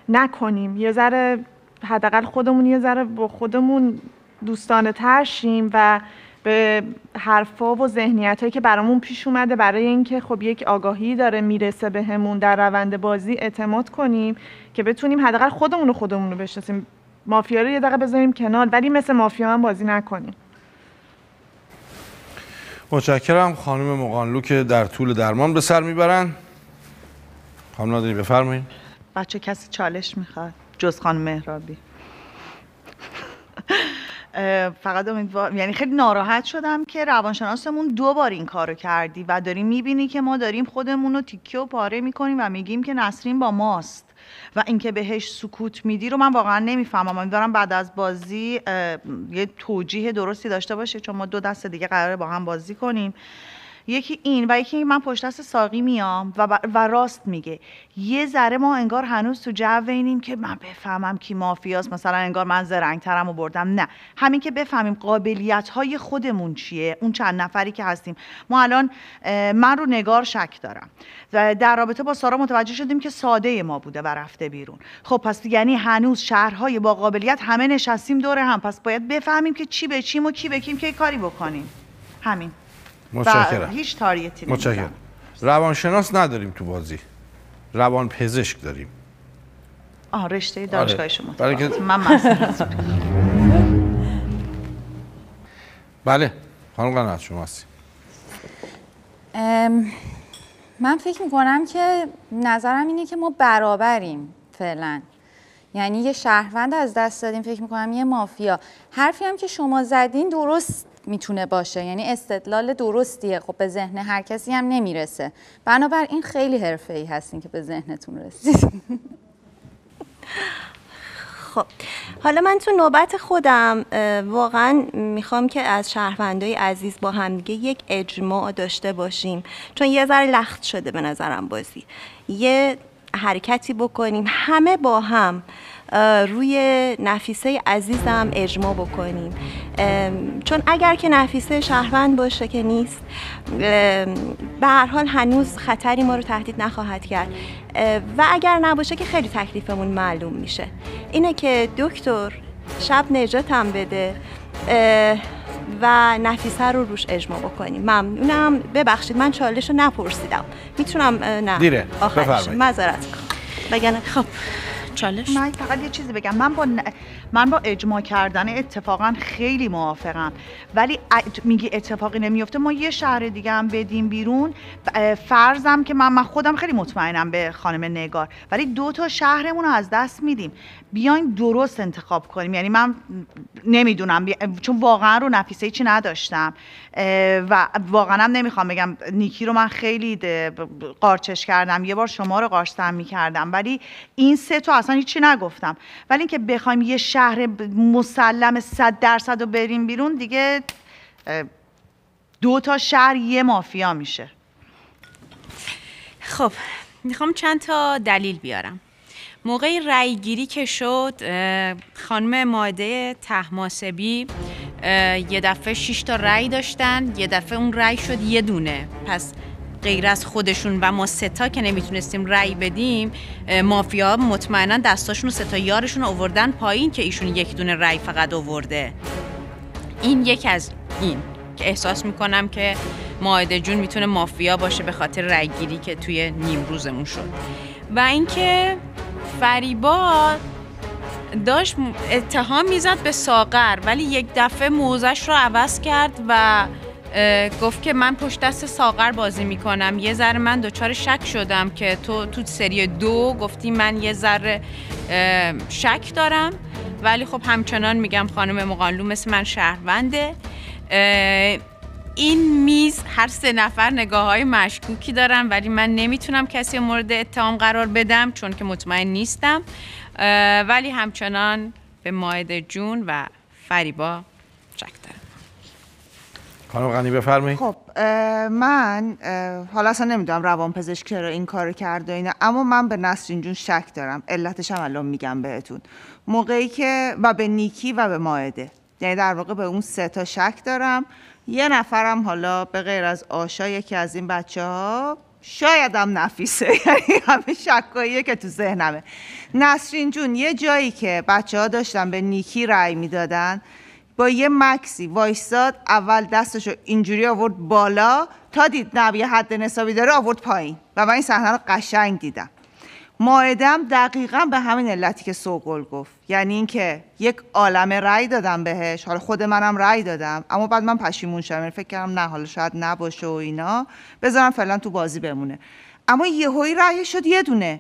نکنیم. یه ذره حداقل خودمون یه ذره با خودمون دوستانه تر شیم و به حرفا و ذهنیت هایی که برامون پیش اومده برای اینکه خب یک آگاهی داره می‌رسه بهمون در روند بازی اعتماد کنیم که بتونیم حداقل خودمون رو خودمون رو بشناسیم. مافیا رو یه دقیقه بذاریم کنار ولی مثل مافیا هم بازی نکنیم. متشکرم. خانم مقانلو که در طول درمان به سر می‌برن. خانم نادری بفرمایید. بچه کسی چالش می‌خواد؟ جز خانم مهرابی. فقط امیدوار یعنی خیلی ناراحت شدم که روانشناسمون دو بار این کارو کردی و داری می‌بینی که ما داریم خودمون رو تیکه و پاره می‌کنیم و میگیم که نسرین با ماست و اینکه بهش سکوت میدی رو من واقعا نمی‌فهمم. امیدوارم بعد از بازی یه توجیه درستی داشته باشه چون ما دو دست دیگه قراره با هم بازی کنیم. یکی این و یکی من پشت دست ساقی میام و, و راست میگه. یه ذره ما انگار هنوز تو جو اینیم که من بفهمم کی مافیاست. مثلا انگار من زرنگترم و بردم. نه. همین که بفهمیم قابلیت های خودمون چیه؟ اون چند نفری که هستیم. ما الان من رو نگار شک دارم. و در رابطه با سارا متوجه شدیم که ساده ما بوده و رفته بیرون. خب پس یعنی هنوز شهرهای با قابلیت همه نشستیم دور هم. پس باید بفهمیم که چی به چیم و کی به کیم که کاری بکنیم. همین. متشکرم. هیچ تاریتی. متشکرم. روانشناس نداریم تو بازی. روان پزشک داریم. آه رشته دانشگاه شما. برای اینکه- من بله خانم قناعت شما هستی. ام، من فکر می‌کنم که نظرم اینه که ما برابریم فعلا. یعنی یه شهروند از دست دادیم فکر می‌کنم یه مافیا. حرفی هم که شما زدین درست می‌تونه باشه. یعنی استدلال درستیه. خب به ذهن هر کسی هم نمی‌رسه. بنابراین خیلی حرفه‌ای هستین که به ذهنتون رسید. خب. حالا من تو نوبت خودم واقعا می‌خوام که از شهروندای عزیز با همدیگه یک اجماع داشته باشیم. چون یه ذره لخت شده به نظرم بازی. یه حرکتی بکنیم. همه با هم. روی نفیسه عزیزم اجماع بکنیم. چون اگر که نفیسه شهروند باشه که نیست به هر حال هنوز خطری ما رو تهدید نخواهد کرد. و اگر نباشه که خیلی تکلیفمون معلوم میشه. اینه که دکتر شب نجاتم بده و نفیسه رو روش اجماع بکنیم. ممنونم. ببخشید من چالش رو نپرسیدم. می‌تونم نه. دیره. آخرش. بفرمایید. معذرت بگن خب چالش؟ من فقط یه چیزی بگم. من با ن- من با اجماع کردن اتفاقا خیلی موافقم. ولی ا- میگی اتفاقی نمیفته ما یه شهر دیگه هم بدیم بیرون. فرضم که من من خودم خیلی مطمئنم به خانم نگار. ولی دو تا شهرمون رو از دست میدیم. بیاین درست انتخاب کنیم. یعنی من نمی‌دونم چون واقعا رو نفیسه هیچی نداشتم. و واقعا هم نمی‌خوام بگم نیکی رو من خیلی قارچش کردم. یه بار شما رو قارچتم می‌کردم. ولی این سه تا اصلا هیچی نگفتم. ولی اینکه بخوایم یه شهر مسلم صد درصد رو بریم بیرون دیگه دو تا شهر یه مافیا میشه. خب می‌خوام چند تا دلیل بیارم. موقع رأی گیری که شد خانم ماده تحماسبی یه دفعه 6 تا رأی داشتن یه دفعه اون رأی شد یه دونه. پس غیر از خودشون و ما ستا که نمی‌تونستیم رأی بدیم مافیا مطمئنا دستاشون و ستا یارشون آوردن پایین که ایشون یک دونه رأی فقط آورده. این یک از این که احساس می‌کنم که ماعده جون می‌تونه مافیا باشه به خاطر رأی گیری که توی نیم روزمون شد. و اینکه فریبا داشت اتهام می‌زد به ساغر ولی یک دفعه موزش رو عوض کرد و گفت که من پشت دست ساغر بازی می‌کنم. یه ذره من دچار شک شدم که تو تو سری دو گفتی من یه ذره شک دارم. ولی خب همچنان میگم خانم مقانلو مثل من شهرونده. این میز هر سه نفر نگاه های مشکوکی دارن ولی من نمی‌تونم کسی رو مورد اتهام قرار بدم چون که مطمئن نیستم. ولی همچنان به ماعده جون و فریبا شک دارم خانم غنی بفرمایید. خب اه، من اه، حالا اصلا نمی‌دونم روان پزشک چرا این کار کرده و اینا اما من به نسرین جون شک دارم. علتش هم الان میگم بهتون. موقعی که و به نیکی و به ماعده یعنی در واقع به اون سه تا شک دارم. یه نفرم حالا به غیر از آشا یکی از این بچه ها شاید هم نفیسه. یعنی همه شکاییه که تو ذهنمه. نسرین جون یه جایی که بچه ها داشتن به نیکی رأی می‌دادن با یه مکسی وایستاد اول دستشو اینجوری آورد بالا تا دید نه یه حد نصابی داره آورد پایین. و من این صحنه رو قشنگ دیدم. ماعدم دقیقا به همین علتی که سوگل گفت. یعنی اینکه یک عالمه رأی دادم بهش. حالا خود منم رأی دادم. اما بعد من پشیمون شدم یعنی فکر کردم نه حالا شاید نباشه و اینا. بذارم فعلا تو بازی بمونه. اما یهویی رأی شد یه دونه.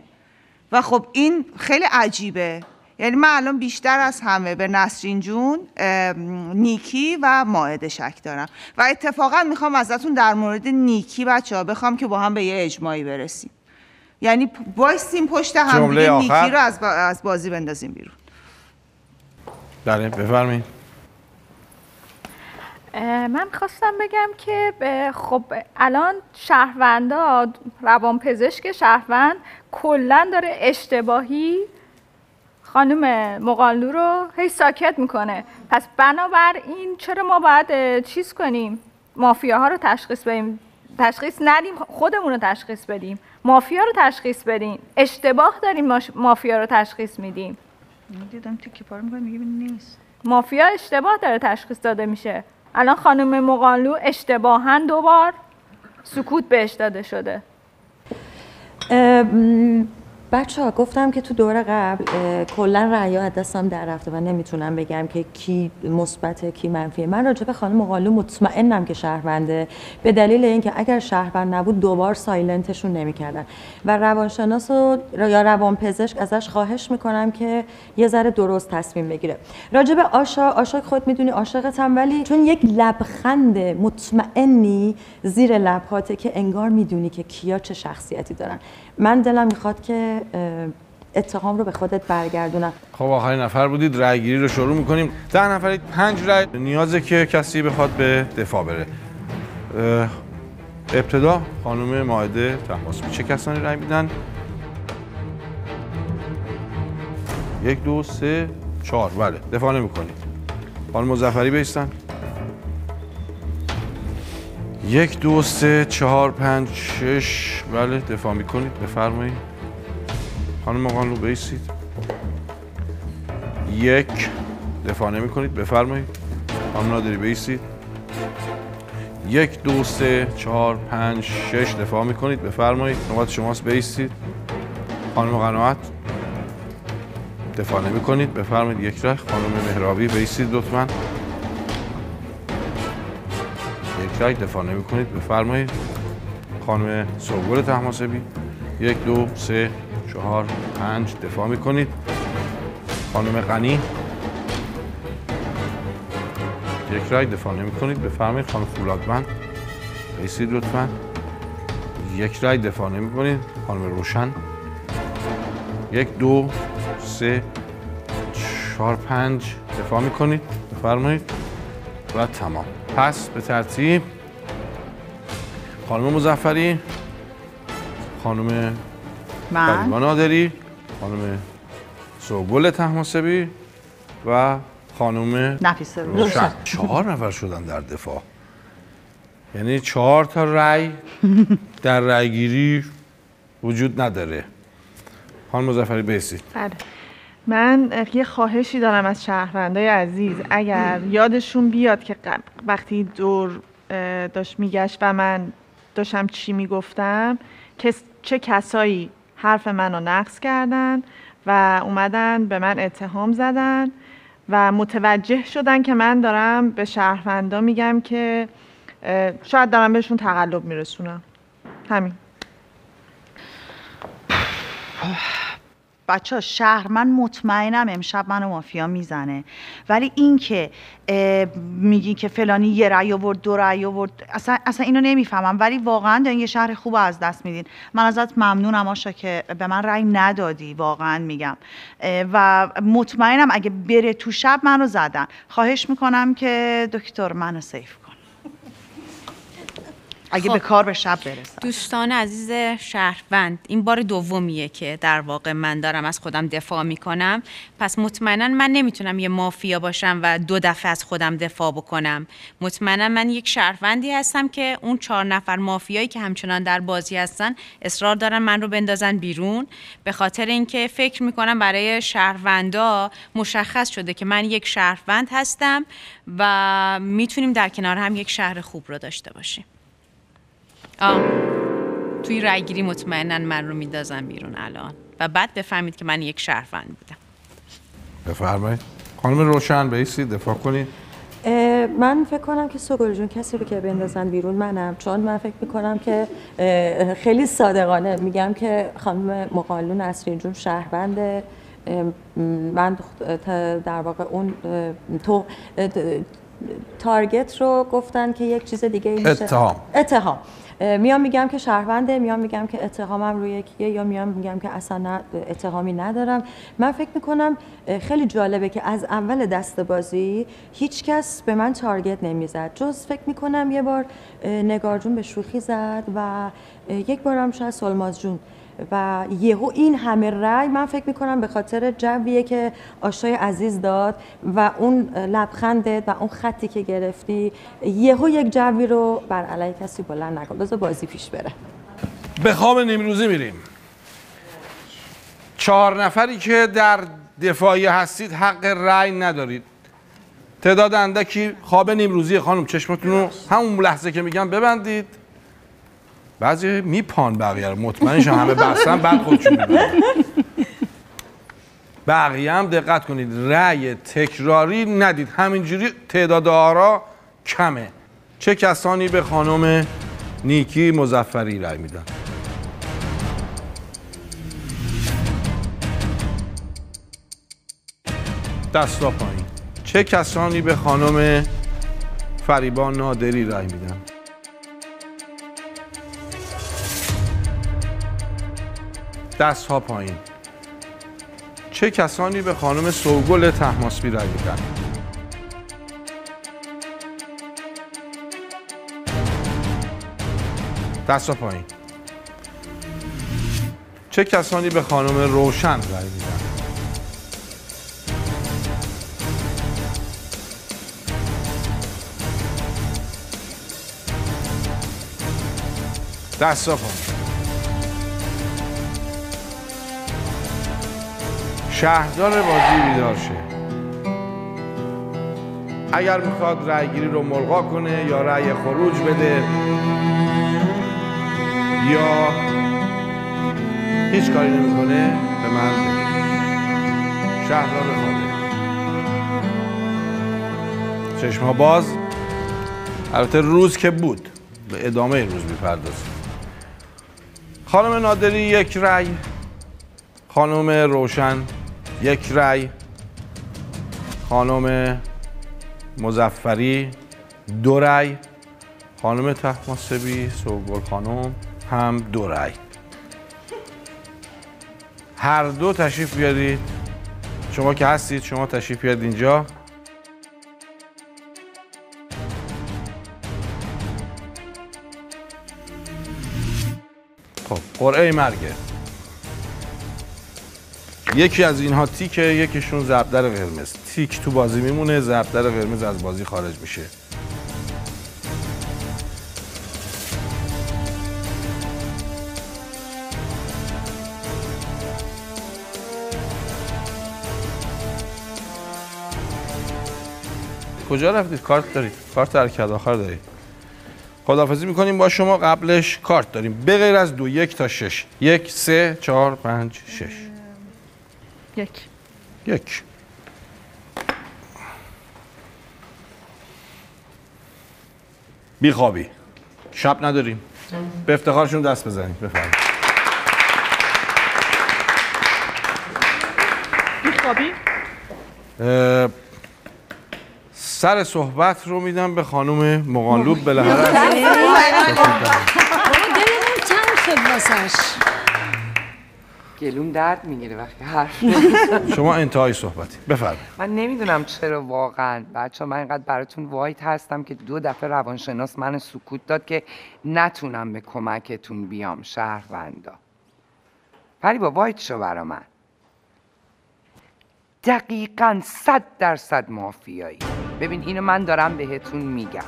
و خب این خیلی عجیبه. یعنی من الان بیشتر از همه به نسرین جون نیکی و ماعده شک دارم. و اتفاقا می‌خوام ازتون در مورد نیکی بچه ها بخوام که با هم به یه اجماعی برسیم. یعنی وایسیم پشت هم جمله دیگه. نیکی رو از, با- از بازی بندازیم بیرون. بله بفرمایید. من خواستم بگم که خب الان شهروندا روانپزشک شهروند کلا داره اشتباهی خانم مقالو رو هی ساکت می‌کنه. پس بنابراین چرا ما باید چیز کنیم؟ مافیاها رو تشخیص بدیم. تشخیص ندیم خودمون رو تشخیص بدیم. مافیا رو تشخیص بدیم. اشتباه داریم ماش- مافیا رو تشخیص میدیم. دیدم تیکی پاره می‌کنم میگه نیست. مافیا اشتباه داره تشخیص داده میشه. الان خانم مقالو اشتباها دوبار سکوت بهش داده شده. بچه ها گفتم که تو دور قبل کلا رأیا از دستم در رفته و نمی‌تونم بگم که کی مثبت کی منفیه. من راجع به خانم قالو مطمئنم که شهرونده به دلیل اینکه اگر شهروند نبود دوبار سایلنتشون نمی‌کردن. و روانشناس و یا روانپزشک ازش خواهش می‌کنم که یه ذره درست تصمیم بگیره. راجع به آشا آشا خود می‌دونی عاشقتم ولی چون یک لبخند مطمئنی زیر لبهاته که انگار می‌دونی که کیا چه شخصیتی دارن. من دلم می‌خواد که اتهام رو به خودت برگردونم. خب آخرین نفر بودید رأی گیری رو شروع می‌کنیم. ده نفر پنج رأی. نیازه که کسی بخواد به دفاع بره. ابتدا خانم ماهده تماسبی چه کسانی رأی میدن؟ یک دو سه چهار. بله دفاع نمی‌کنید. خانم مزفری بیستن. یک دو سه چهار پنج شش. بله دفاع می‌کنید. بفرمایید. خانم مقانلو بیستید. یک دفاع نمی کنید بفرمایید. خانم نادری بیستید. یک دو سه چهار پنج شش. دفاع می کنید بفرمایید. نوبت شماست بیستید. خانم قناعت دفاع نمی کنید بفرمایید. یک رخ خانم مهرابی بیستید لطفا. رخ دفاع نمی کنید بفرمایید. خانم سوگل تحماسبی یک دو سه چهار پنج. دفاع می کنید خانم غنی. یک رای دفاع نمی کنید بفرمایید. خانم فولادمند بیسید لطفا. یک رای دفاع نمی کنید خانم روشن. یک دو سه چهار پنج. دفاع می کنید بفرمایید. و تمام. پس به ترتیب خانم مزفری خانم فریبا نادری خانم سوگل تحماسبی و خانم نفیسه روشن. روشن. چهار نفر شدن در دفاع. یعنی چهار تا رأی در رأیگیری وجود نداره. خانم مزفری بیسید بله. من یه خواهشی دارم از شهروندای عزیز. اگر یادشون بیاد که وقتی دور داشت میگشت و من داشتم چی می‌گفتم کس چه کسایی حرف منو نقص کردن و اومدن به من اتهام زدن و متوجه شدن که من دارم به شهروندا میگم که شاید دارم بهشون تقلب میرسونم. همین. بچه ها شهر من مطمئنم امشب منو مافیا می‌زنه. ولی این که میگی که فلانی یه رأی آورد دو رأی آورد اصلا, اصلا اینو نمی‌فهمم. ولی واقعا دارین یه شهر خوب از دست میدین. من ازت ممنونم آشا که به من رأی ندادی واقعا میگم. و مطمئنم اگه بره تو شب منو زدن. خواهش می‌کنم که دکتر منو سیف کن اگه خب. به کار به شب برسم. دوستان عزیز شهروند این بار دومیه که در واقع من دارم از خودم دفاع می‌کنم. پس مطمئنا من نمی‌تونم یه مافیا باشم و دو دفعه از خودم دفاع بکنم. مطمئنا من یک شهروندی هستم که اون چهار نفر مافیایی که همچنان در بازی هستن اصرار دارن من رو بندازن بیرون. به خاطر اینکه فکر می‌کنم برای شهروندا مشخص شده که من یک شهروند هستم و می‌تونیم در کنار هم یک شهر خوب رو داشته باشیم. آه. توی رأیگیری مطمئنا من رو میندازن بیرون الان. و بعد بفهمید که من یک شهروند بودم. بفرمایید. خانم روشن بیسید دفاع کنید. من فکر کنم که سوگل جون کسی رو که بندازن بیرون منم. چون من فکر می‌کنم که خیلی صادقانه. میگم که خانم مقالو نسرین جون شهروند من در واقع اون تو تارگت رو گفتن که یک چیز دیگه میشه. اتهام. اتهام. میام میگم که شهرونده میام میگم که اتهامم روی یکیه یا میام میگم که اصلا اتهامی ندارم. من فکر می‌کنم خیلی جالبه که از اول دست بازی هیچ کس به من تارگت نمی‌زد. جز فکر می‌کنم یه بار اه، نگار جون به شوخی زد و یک بارم شاید سلماز جون و یهو این همه رأی من فکر می‌کنم به خاطر جویه که آشای عزیز داد و اون لبخندت و اون خطی که گرفتی یهو یک جوی رو بر علیه کسی بلند نکن. بذار بازی پیش بره. به خواب نیمروزی میریم. چهار نفری که در دفاعی هستید حق رأی ندارید. تعداد اندکی خواب نیمروزی خانم چشمتون رو همون لحظه که میگم ببندید. بعضی میپان بقیه رو. مطمئنشم همه بستن بعد خودشون می‌برن. بقیه هم دقت کنید رأی تکراری ندید. همینجوری تعداد آرا کمه. چه کسانی به خانم نیکی مزفری رأی میدن؟ دستا پایین. چه کسانی به خانم فریبا نادری رأی میدن؟ دست ها پایین. چه کسانی به خانم سوگل تحماسبی رأی میدن دست ها پایین. چه کسانی به خانم روشن رأی میدن دست ها پایین. شهردار بازی بیدار شه. اگر می‌خواد رأی گیری رو ملغا کنه یا رأی خروج بده یا هیچ کاری نمی‌کنه به من شهردار خاله چشما باز. البته روز که بود. به ادامه روز می‌پردازیم. خانم نادری یک رأی. خانم روشن. یک رأی. خانم مزفری دو رأی. خانم تحماسبی سوگل خانم هم دو رأی. هر دو تشریف بیارید. شما که هستید شما تشریف بیارید اینجا. خب قرعه مرگه یکی از اینها تیکه یکیشون زبدر قرمز. تیک تو بازی میمونه زبدر قرمز از بازی خارج میشه. کجا رفتید کارت دارید کارت حرکت آخر دارید خدافزی می‌کنیم با شما قبلش کارت داریم. به غیر از دو یک تا شش. یک سه چهار پنج شش. یک. یک. بیخوابی. شب نداریم. به افتخارشون دست بزنید بفرمایید. بیخوابی؟ سر صحبت رو میدم به خانم مقانلوب بالاخره تنگ شد واسش. گلوم درد می‌گیره وقتی حرف شما انتهای صحبتی. بفرمایید. من نمی‌دونم چرا واقعا. بچه من اینقدر براتون وایت هستم که دو دفعه روانشناس من سکوت داد که نتونم به کمکتون بیام شهروندا. فریبا white شو برا من. دقیقا صد درصد مافیایی. ببین اینو من دارم بهتون میگم.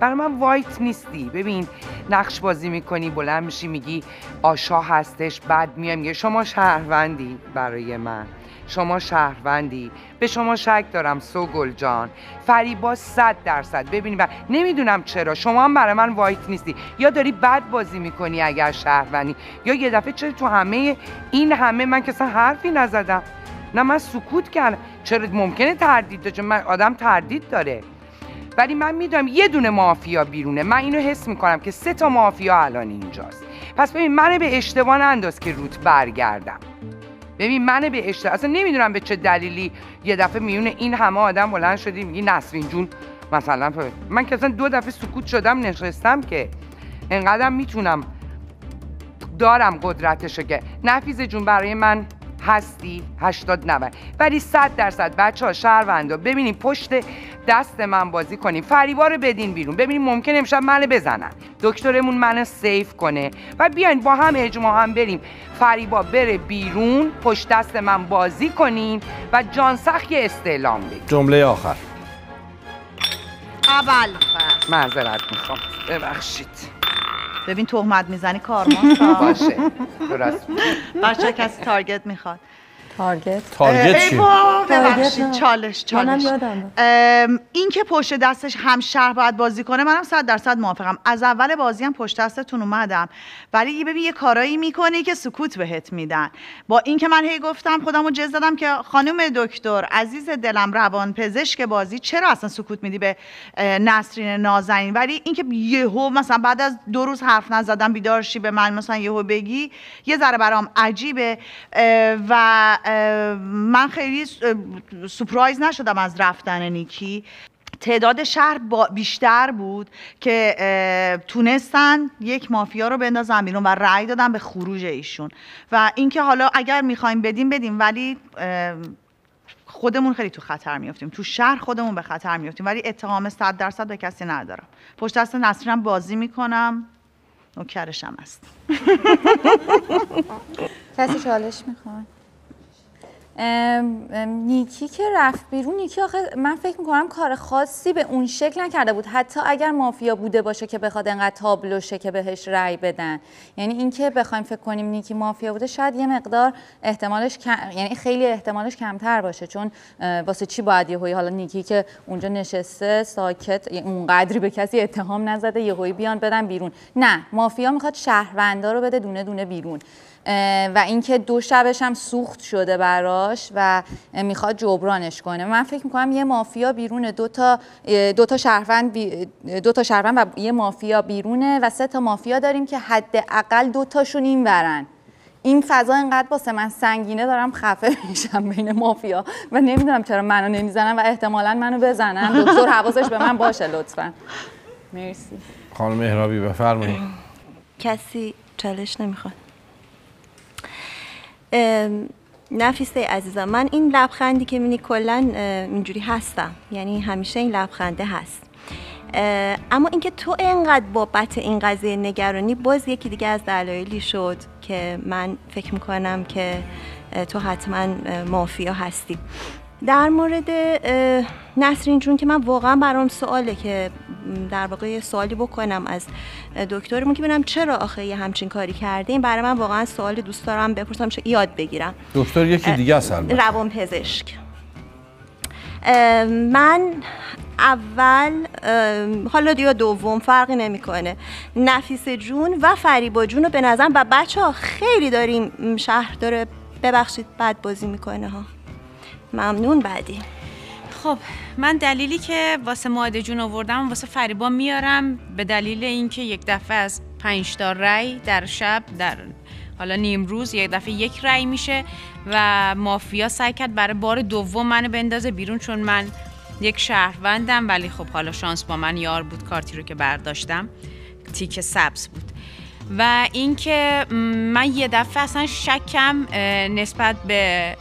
برای من white نیستی. ببین نقش بازی می‌کنی بلند میشی میگی آشا هستش بعد میای میگه شما شهروندی برای من. شما شهروندی. به شما شک دارم سوگل جان. فریبا صد درصد. ببینی و نمی‌دونم چرا. شما هم برای من white نیستی. یا داری بد بازی می‌کنی اگر شهروندی یا یه دفعه چرا تو همه این همه من که حرفی نزدم؟ نه من سکوت کردم. چرا ممکنه تردید داشته من آدم تردید داره. ولی من می‌دونم یه دونه مافیا بیرونه. من اینو حس می‌کنم که سه تا مافیا الان اینجاست. پس ببین منو به اشتباه ننداز که روت برگردم. ببین منو به اشتباه اصلا نمی‌دونم به چه دلیلی یه دفعه میونه این همه آدم بلند شدی میگی نسرین جون مثلا من که اصلا دو دفعه سکوت شدم نشستم که انقدرم می‌تونم دارم قدرتشو که نفیز جون برای من هستی 80 90 ولی 100 درصد بچه ها شهروندا ببینیم پشت دست من بازی کنیم فریبا رو بدین بیرون. ببینیم ممکن امشب منو بزنن. دکترمون منو سیف کنه. و بیاین با هم اجماع هم بریم. فریبا بره بیرون پشت دست من بازی کنین و جان سخی استعلام بگیر جمله آخر. اول. معذرت می‌خوام. ببخشید. ببین تهمت می‌زنی کارماستا باشه. درست بچه کسی target می‌خواد. target. target ای چیه؟ بابا، target ببخشید. چالش منم چالش این که پشت دستش هم شهر باید بازی کنه منم صد درصد موافقم. از اول بازی هم پشت دستتون اومدم. ولی یه ببین یه کارایی می‌کنی که سکوت بهت میدن. با اینکه من هی گفتم خودم رو جر دادم که خانم دکتر عزیز دلم روان پزشک بازی چرا اصلا سکوت میدی به نسرین نازنین؟ ولی اینکه یهو مثلا بعد از دو روز حرف نزدم بیدار شی به من مثلا یهو بگی یه ذره برام عجیبه. و من خیلی سپرایز نشدم از رفتن نیکی. تعداد شهر بیشتر بود که تونستن یک مافیا رو بندازن بیرون و رأی دادن به خروج ایشون. و اینکه حالا اگر می‌خوایم بدیم بدیم. ولی خودمون خیلی تو خطر میفتیم تو شهر خودمون به خطر میفتیم ولی اتهام صد درصد به کسی ندارم. پشت دست نسرینم بازی می‌کنم. نوکرشم هست کسی چالش می‌خواد؟ نیکی که رفت بیرون نیکی آخه من فکر می‌کنم کار خاصی به اون شکل نکرده بود. حتی اگر مافیا بوده باشه که بخواد انقدر تابلوشه که بهش رأی بدن. یعنی اینکه بخوایم فکر کنیم نیکی مافیا بوده شاید یه مقدار احتمالش کم- یعنی خیلی احتمالش کمتر باشه. چون واسه چی باید یهویی حالا نیکی که اونجا نشسته ساکت اونقدری به کسی اتهام نزده یهویی بیان بدن بیرون. نه مافیا می‌خواد شهروندا رو بده دونه دونه بیرون. و اینکه دو شبش هم سوخت شده براش و می‌خواد جبرانش کنه. من فکر می‌کنم یه مافیا بیرونه دو تا دو تا شهروند دو تا شهروند و یه مافیا بیرونه و سه تا مافیا داریم که حداقل دو تاشون این ورن. این فضا انقدر واسه من سنگینه دارم خفه میشم بین مافیا. و نمی‌دونم چرا منو نمی‌زنن و احتمالا منو بزنن. دکتر حواسش به من باشه لطفا. مرسی. خانم مهرابی بفرمایید. کسی چالش نمی‌خواد. نفیسه عزیزم من این لبخندی که می‌بینی کلا اینجوری هستم. یعنی همیشه این لبخنده هست. اما اینکه تو انقدر بابت این قضیه نگرانی باز یکی دیگه از دلایلی شد که من فکر می‌کنم که تو حتما مافیا هستی. در مورد نسرین جون که من واقعا برام سواله که در واقع یه سوالی بکنم از دکترمون که ببینم چرا آخه یه همچین کاری کردیم. برای من واقعا سوال دوست دارم بپرسم چه یاد بگیرم. دکتر یکی دیگه است. روان پزشک من اول حالا یا دوم فرقی نمی‌کنه. نفیس جون و فریبا جون رو به نظرم و بچه ها خیلی داریم شهر داره ببخشید بد بازی می‌کنه ها. ممنون بعدی. خب من دلیلی که واسه ماده جون آوردم واسه فریبا میارم به دلیل اینکه یک دفعه از پنج تا رأی در شب در حالا نیم روز یک دفعه یک رأی میشه و مافیا سعی کرد برای بار دوم منو بندازه بیرون چون من یک شهروندم. ولی خب حالا شانس با من یار بود کارتی رو که برداشتم تیک سبز بود. و اینکه من یه دفعه اصلا شکم نسبت به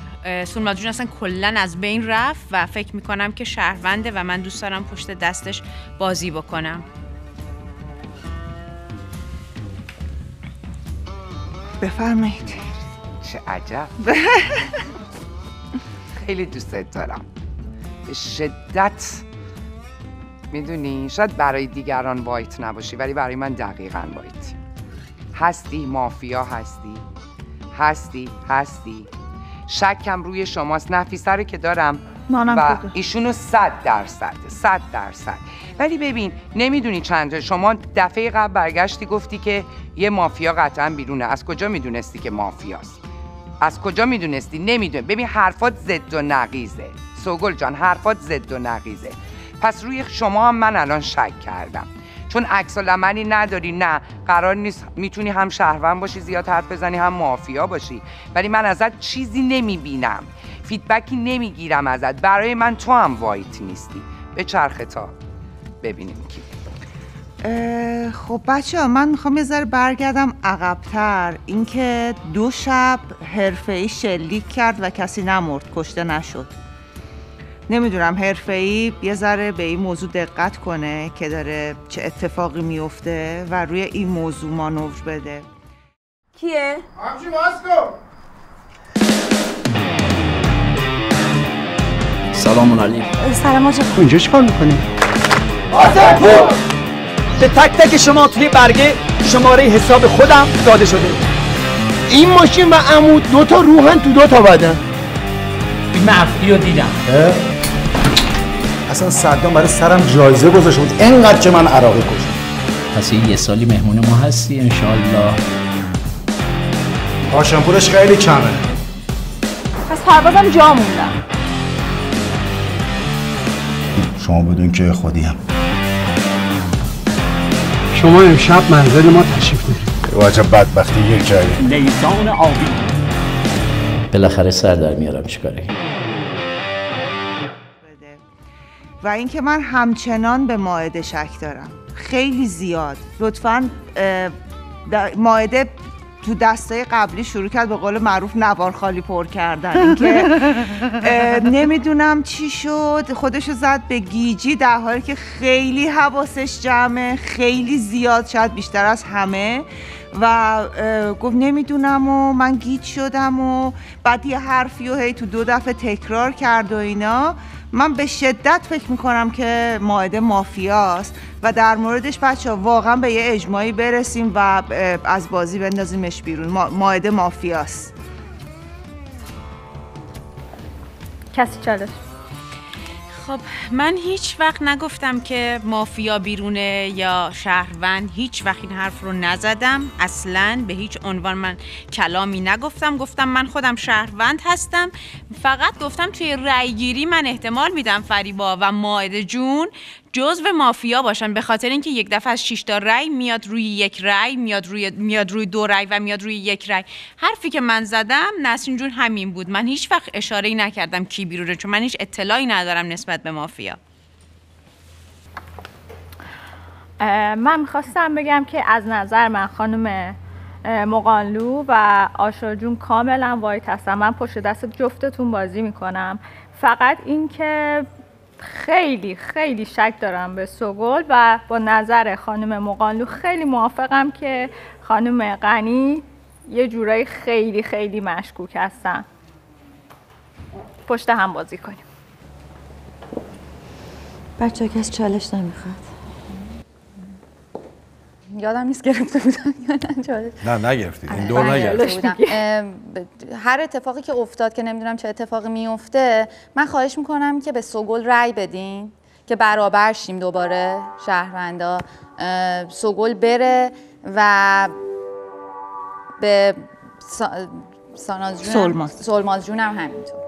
سولما جون اصلا کلا از بین رفت و فکر می‌کنم که شهرونده و من دوست دارم پشت دستش بازی بکنم. بفرمایید. چه عجب. خیلی دوستت دارم. شدت. می‌دونی شاید برای دیگران وایت نباشی ولی برای من دقیقا وایت هستی مافیا هستی. هستی هستی. شکم روی شماست نفیسه رو که دارم و. ایشونو صد درصد صد درصد. ولی ببین نمی‌دونی چند شما دفعه قبل برگشتی گفتی که یه مافیا قطعا بیرونه. از کجا می‌دونستی که مافیاست؟ از کجا می‌دونستی؟ نمی‌دونی ببین حرفات ضد و نقیضه. سوگل جان حرفات ضد و نقیضه. پس روی شما هم من الان شک کردم. چون عکس العملی نداری نه. قرار نیست می‌تونی هم شهروند باشی زیاد حرف بزنی هم مافیا باشی. ولی من ازت چیزی نمی‌بینم. feedback ی نمی‌گیرم ازت. برای من تو هم white نیستی. بچرخ تا. ببینیم کی. خب بچه ها من می‌خوام یه ذره برگردم عقبتر. اینکه دو شب حرفه شلیک کرد و کسی نمرد کشته نشد. نمی‌دونم حرفه ای یه ذره به این موضوع دقت کنه که داره چه اتفاقی میفته و روی این موضوع مانور بده. کیه؟ همچی باز کن سلام علیکم سلام آجا اینجا چیکار می‌کنی؟ به تک تک شما توی برگه شماره حساب خودم داده شده. این ماشین و عمود دو تا روحن تو دو تا بدن. این مفعی رو دیدم. اصلا صدام برای سرم جایزه گذاشته بود. اینقدر که من عراقی کشم پس یه سالی مهمون ما هستی انشالله آشنپورش خیلی کمه. پس پروازم جا موندم شما بدون که خودی هم. شما امشب منزل ما تشریف دارید. واجب بدبختی گیر کردی لیزان آبی. بالاخره سر در میارم چیکاره؟ و اینکه من همچنان به ماعده شک دارم. خیلی زیاد. لطفا ماعده تو دسته قبلی شروع کرد به قول معروف نوار خالی پر کردن. اه، نمی‌دونم چی شد. خودشو زد به گیجی در حالی که خیلی حواسش جمعه خیلی زیاد شاید بیشتر از همه. و گفت نمی‌دونم و من گیج شدم و بعد یه حرفی و هی تو دو دفعه تکرار کرد و اینا. من به شدت فکر می‌کنم که ماعده مافیاست و در موردش بچه واقعا به یه اجماعی برسیم و از بازی بندازیمش بیرون. ما- ماعده مافیاست. کسی چالش؟ خب من هیچ وقت نگفتم که مافیا بیرونه یا شهروند هیچ وقت این حرف رو نزدم. اصلا به هیچ عنوان من کلامی نگفتم. گفتم من خودم شهروند هستم. فقط گفتم توی رأیگیری من احتمال میدم فریبا و ماعده جون جزو مافیا باشن به خاطر اینکه یک دفعه از 6 تا رأی میاد روی یک رأی میاد روی میاد روی دو رأی و میاد روی یک رأی. حرفی که من زدم نسرین جون همین بود. من هیچ وقت اشاره نکردم کی بیرونه چون من هیچ اطلاعی ندارم نسبت به مافیا. من می‌خواستم بگم که از نظر من خانم مقانلو و آشا جون کاملا وایت هستم من پشت دست جفتتون بازی می‌کنم. فقط اینکه خیلی خیلی شک دارم به سوگل و با نظر خانم مقانلو خیلی موافقم که خانم غنی یه جورایی خیلی خیلی مشکوک هستن. پشت هم بازی کنیم. بچه کسی چالش نمی‌خواد. یادم نیست گرفته بودم یا نه نه نگرفتید این آره، دور من نگرفتید گرفته بودم. ام، ب- هر اتفاقی که افتاد که نمی‌دونم چه اتفاقی میفته من خواهش می‌کنم که به سوگل رأی بدین که برابر شیم دوباره شهروندا. سوگل بره و به سا... ساناز جونم سلماز. سلماز جونم همینطور.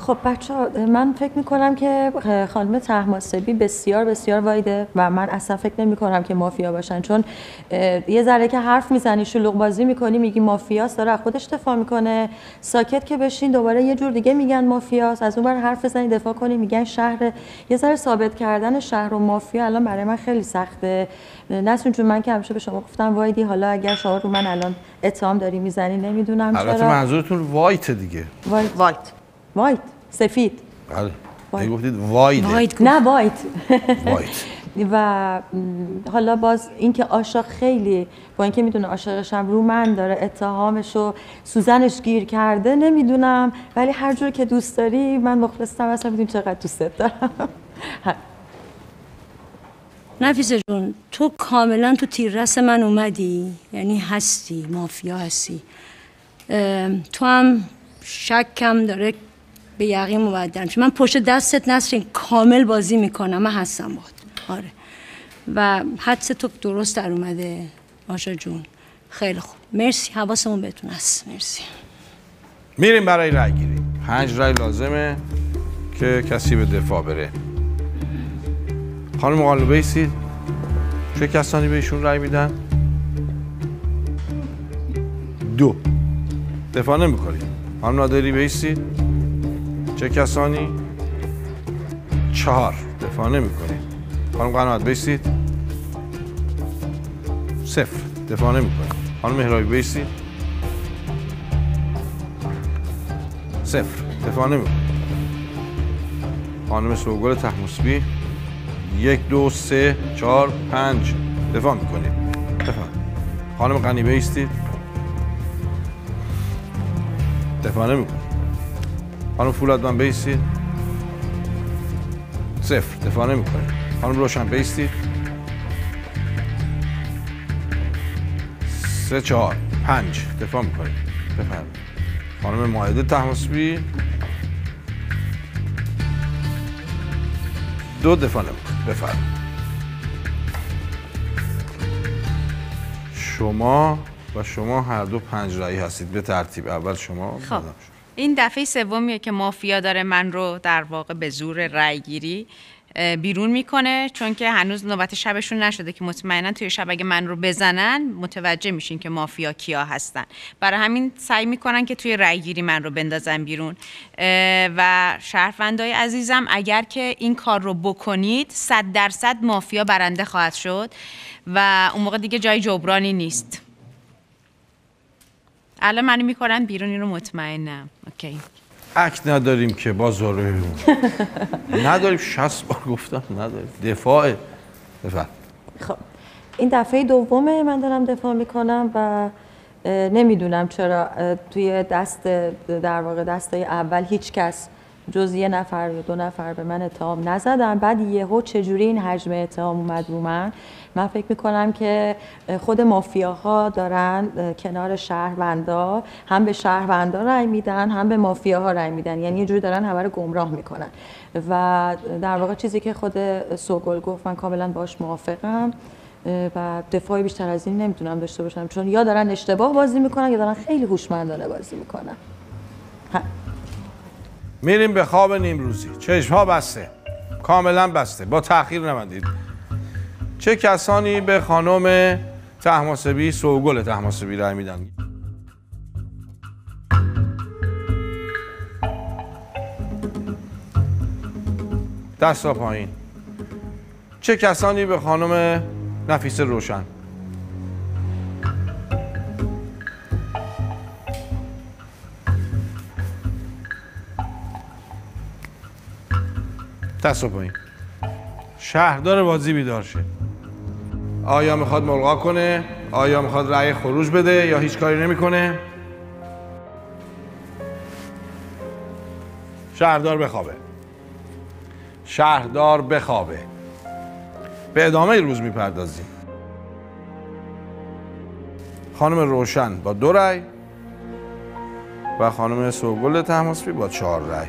خب بچه من فکر می‌کنم که خانم تحماسبی بسیار بسیار وایده و من اصلا فکر نمی کنم که مافیا باشن. چون یه ذره که حرف می‌زنی شلوغ بازی می‌کنی میگی مافیاست داره از خودش دفاع می‌کنه. ساکت که بشین دوباره یه جور دیگه میگن مافیاست. از اون بر حرف بزنی دفاع کنی میگن شهر. یه ذره ثابت کردن شهر و مافیا الان برای من خیلی سخته. نسرین جون من که همیشه به شما گفتم wide ی. حالا اگر شما رو من الان اتهام داری می‌زنی نمی‌دونم البته چرا. منظورتون white دیگه. white white. white سفید بله دیگه گفتید wide ه نه white white و حالا باز اینکه عاشق خیلی با اینکه می‌دونه عاشقشم رو من داره اتهامش و سوزنش گیر کرده نمی‌دونم. ولی هر جور که دوست داری من مخلصم اصلا می‌دونی چقدر دوستت دارم. نفیسه جون تو کاملا تو تیررس من اومدی. یعنی هستی مافیا هستی. تو هم شکم داره به یقین مبدل میشه. من پشت دستت نسرین کامل بازی می‌کنم. من هستم باد آره. و حدس تو درست در اومده آشا جون. خیلی خوب. مرسی. حواسمون بهتون هست. مرسی. میریم برای رای گیری. پنج رای لازمه که کسی به دفاع بره. خانم مقالو بیسید چه کسانی به ایشون رای میدن؟ دو. دفاع نمی کنید خانم نادری بیسید چه کسانی؟ چهار. دفاع نمی کنید خانم قناعت بیسید صفر. دفاع نمی کنید خانم مهرابی بیسید صفر. دفاع نمی خانم سوگل تحموسبی. یک دو سه چهار پنج. دفاع می‌کنید دفاع. خانم غنی بیستید دفاع نمی خانم فولادمن بیستید. صفر. دفاع نمی خانم روشن بیستید. سه چهار. پنج. دفاع می‌کنید بفرمایید. خانم ماهده تحماسبی دو دفاع نمی‌کنید بفرمایید. شما و شما هر دو پنج رأی هستید. به ترتیب اول شما. خب. این دفعه سومیه که مافیا داره من رو در واقع به زور رأی گیری بیرون می‌کنه چون که هنوز نوبت شبشون نشده که مطمئنا توی شب اگه من رو بزنن متوجه میشین که مافیا کیا هستن. برای همین سعی می‌کنن که توی رأی گیری من رو بندازن بیرون. و شهروندای عزیزم اگر که این کار رو بکنید صد درصد مافیا برنده خواهد شد و اون موقع دیگه جای جبرانی نیست. الان منو می‌کنن بیرون این رو مطمئنم. اوکی. اکت نداریم که با زوره نداریم 60 بار گفتم نداریم. دفاع. بفرم خب. این دفعه دومه من دارم دفاع می‌کنم و نمی‌دونم چرا توی دست در واقع دستای اول هیچ کس جز یه نفر یا دو نفر به من اتهام نزدن. بعد یهو چجوری این حجم اتهام اومد رو من؟ من فکر می‌کنم که خود مافیاها دارن کنار شهروندا. هم به شهروندا رأی میدن هم به مافیاها رأی میدن. یعنی یه جوری دارن همه رو گمراه می‌کنن. و در واقع چیزی که خود سوگل گفت من کاملا باش موافقم. و دفاعی بیشتر از این نمی‌تونم داشته باشم. چون یا دارن اشتباه بازی می‌کنن یا دارن خیلی هوشمندانه بازی می‌کنن. میریم به خواب نیمروزی. چشم ها بسته. کاملا بسته. با تاخیر نمندید. چه کسانی به خانم تحماسبی سوگل تحماسبی رای میدن؟ دستا پایین. چه کسانی به خانم نفیس روشن؟ دست پایین. شهردار بازی بیدار شه. آیا می‌خواد ملغا کنه؟ آیا می‌خواد رأی خروج بده یا هیچ کاری نمی‌کنه؟ شهردار بخوابه. شهردار بخوابه. به ادامه روز می‌پردازیم. خانم روشن با دو رأی و خانم سوگل تحماسبی با چهار رأی.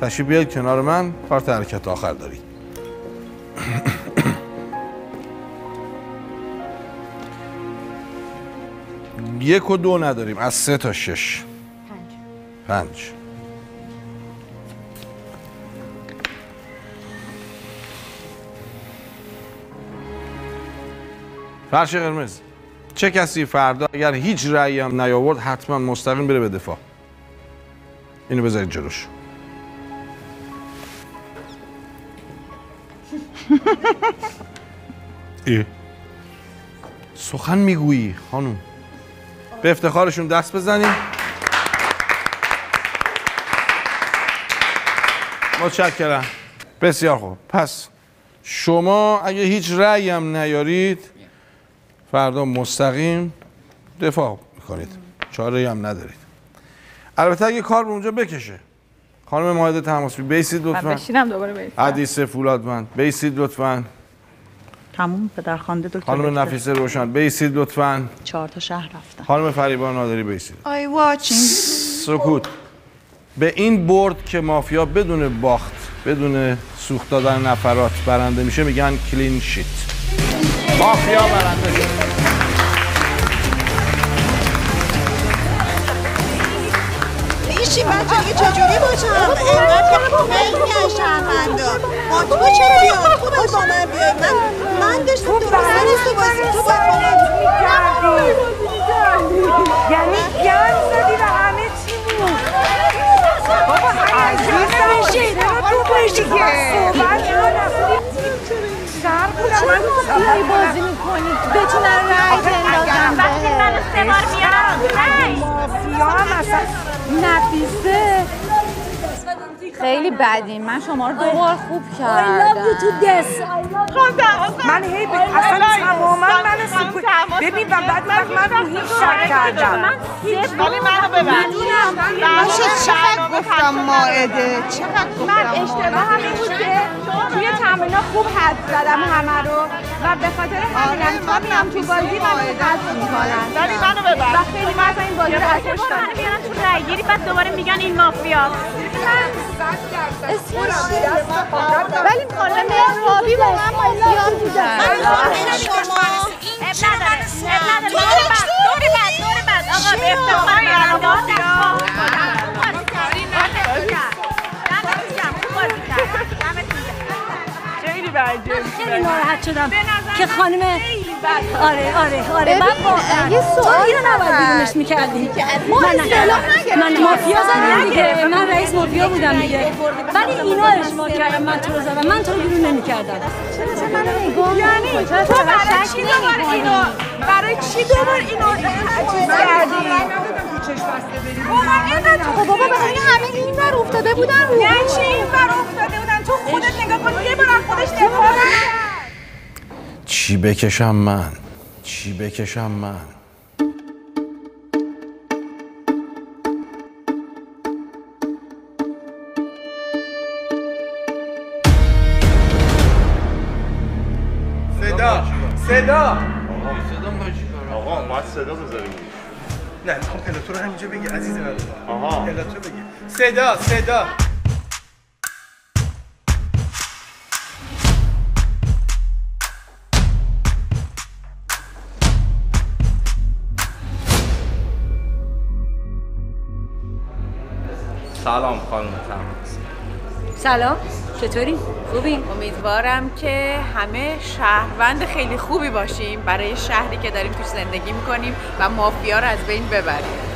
تشریف بیایید کنار من کارت حرکت آخر دارید. یک و دو نداریم. از سه تا شش. پنج. فرش قرمز. چه کسی فردا اگر هیچ رأیی هم نیاورد حتما مستقیم بره به دفاع. اینو بذارید جلوش. ای. سخن می‌گویی خانم. به افتخارشون دست بزنیم. متشکرم. بسیار خوب. پس شما اگه هیچ رأیی هم نیارید فردا مستقیم دفاع می‌کنید. چاره هم ندارید. البته اگه کار به اونجا بکشه. خانم ماهده تماسبی بیسید لطفا. بشینم دوباره بیستم. حدیث فولادمند. بیسید لطفا. تموم پدر خوانده دکتر خانم. نفیسه روشن. بیسید لطفا. چهار تا شهر رفتن. خانم فریبا نادری بیسید. آی واچینگ سکوت. به این برد که مافیا بدون باخت بدون سوخت دادن نفرات برنده میشه میگن کلین شیت مافیا برنده شد ایشی بچه یه چجوری باشم؟ اینقدر خیلی از شهروندا ما تو چرا بیاد تو باید با من بیای. من من داشتم درست نیست بازی تو باید با من یعنی گند زدی به همه چی بود. بابا عزیزم. چرا تو بشی که صحبت شهر بودم. من بیایی بازی می‌کنی؟ بتونن رای بندازن وقتی من سه بار میارم مافیا هم اصلا نفیسه خیلی بدین. من شما رو دو بار خوب کردم. من هی ب- اصلا تماما من سکوت ببین و بعد وقت من رو هیچ شک کردم. ولی منو ببر می‌دونم باشه چقدر گفتم ماعده چقدر گفتم من اشتباه هم این بود که توی تمرین خوب حد زدم همه رو. و به خاطر همینم تا میام تو بازی من حد می‌کنم ولی منو ببر و خیلی من این بازی رو از خوش دارم میارن تو رای گیری بعد دوباره میگن این مافیا ولی خانم مهرابی با من مافیا بودن خیلی ناراحت شدم که خانم آره آره آره من واقعا یه سوال اینو نباید. بیرونش می‌کردی. ما من اصطلاح. من مافیا زدم دیگه. من رئیس مافیا بودم دیگه. ولی اینا اجماع کردم من تو رو زدم. من تو رو بیرون نمی‌کردم. یعنی تو برای چی دوباره اینو برای چی دوباره اینو چیز کردی؟ بابا اینقدر خب بابا به این همه این ور افتاده بودن رو. یعنی چی این ور افتاده بودن؟ تو خودت نگاه کن یه بار خودش دفاع نکرد چی بکشم من؟ چی بکشم من؟ صدا صدا. آقا ما صدا بذاریم. نه می‌خوام الاتو رو همینجا بگی عزیز من. آها. الاتو بگی. صدا صدا. سلام خانم تماس. سلام. چطوری؟ خوبی؟ امیدوارم که همه شهروند خیلی خوبی باشیم. برای شهری که داریم توش زندگی می‌کنیم و مافیا رو از بین ببریم.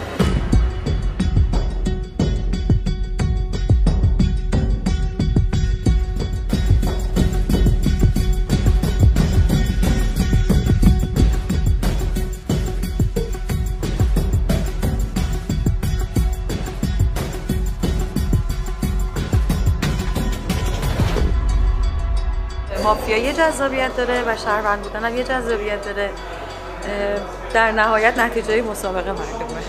جذابیت داره و شهروند بودن هم یه جذابیت داره. در نهایت نتیجه مسابقه معلومه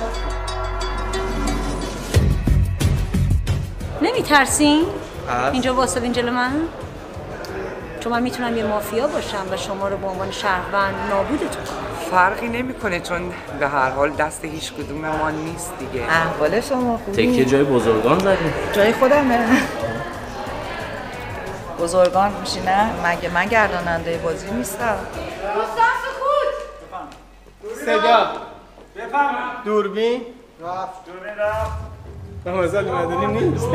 نمی ترسین؟ اینجا واسه جلو من؟ چون من می‌تونم یه مافیا باشم و شما رو به عنوان شهروند نابودتون کنم فرقی نمی‌کنه چون به هر حال دست هیچ کدوم ما نیست دیگه. احوال شما تکیه جای بزرگان زدیم. جای خودمه. بزرگان میشینه مگه من گرداننده بازی نیستم؟ صدا. دوربین؟ رفت. دوربین رفت. مهمزل مدنی نیست.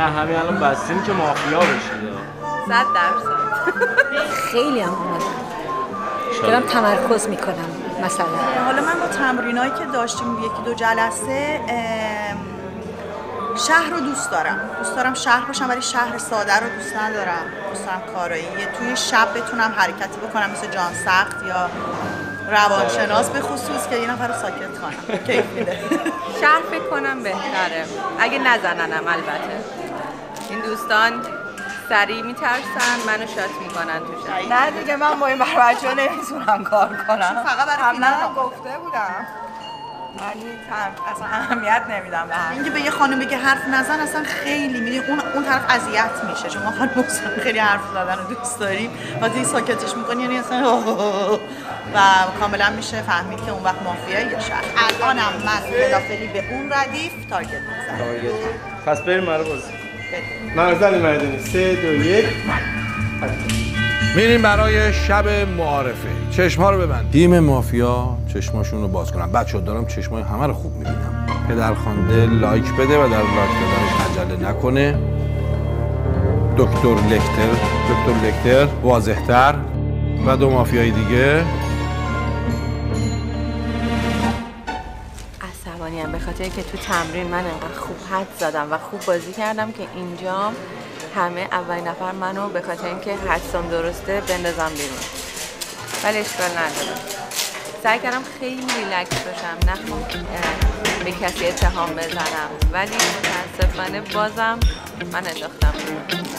یعنی همین الان بستیم که مافیا بشید صد درصد. خیلی هم دارم تمرکز می‌کنم مثلا. حالا من با تمرینایی که داشتیم یکی دو جلسه شهر رو دوست دارم. دوست دارم شهر باشم ولی شهر ساده رو دوست ندارم. دوست دارم کارایی توی شب بتونم حرکتی بکنم مثل جان سخت یا روانشناس به خصوص که یه نفر رو ساکت کنم. کیف میده. شهر فکر کنم بهتره. اگه نزننم البته. این دوستان سریع میترسن منو شات می‌کنن تو شهر نه دیگه من با این بچه ها نمی‌تونم کار کنم. فقط برای هم گفته بودم. ولی تم- اصلا اهمیت نمیدم به اینکه به یه خانم بگه حرف نزن اصلا خیلی می‌دونی. اون اون طرف اذیت میشه. چون ما خانم اصلا خیلی حرف زدن رو دوست داریم وقتی ساکتش می‌کنی یعنی اصلا و کاملا میشه فهمید که اون وقت مافیایی یا شهر. الانم من فلافلی به اون ردیف target می‌زنم. target. پس بریم مرا بازی. مرزل مدنی سه دو یک. میریم برای شب معارفه. چشم ها رو ببند. تیم مافیا چشماشون رو باز کنن. بچه دارم چشمای همه رو خوب می‌بینم. پدر خوانده like بده و در like دادنش عجله نکنه. دکتر لکتر دکتر لکتر واضحتر. و دو مافیای دیگه. هم به خاطر که تو تمرین من انقدر خوب حد زدم و خوب بازی کردم که اینجا همه اولین نفر منو به خاطر اینکه حدسم درسته بندازم بیرون. ولی اشکال نداره. سعی کردم خیلی ریلکس باشم نخوام به کسی اتهام بزنم. ولی متاسفانه بازم من انداختم. بیرون.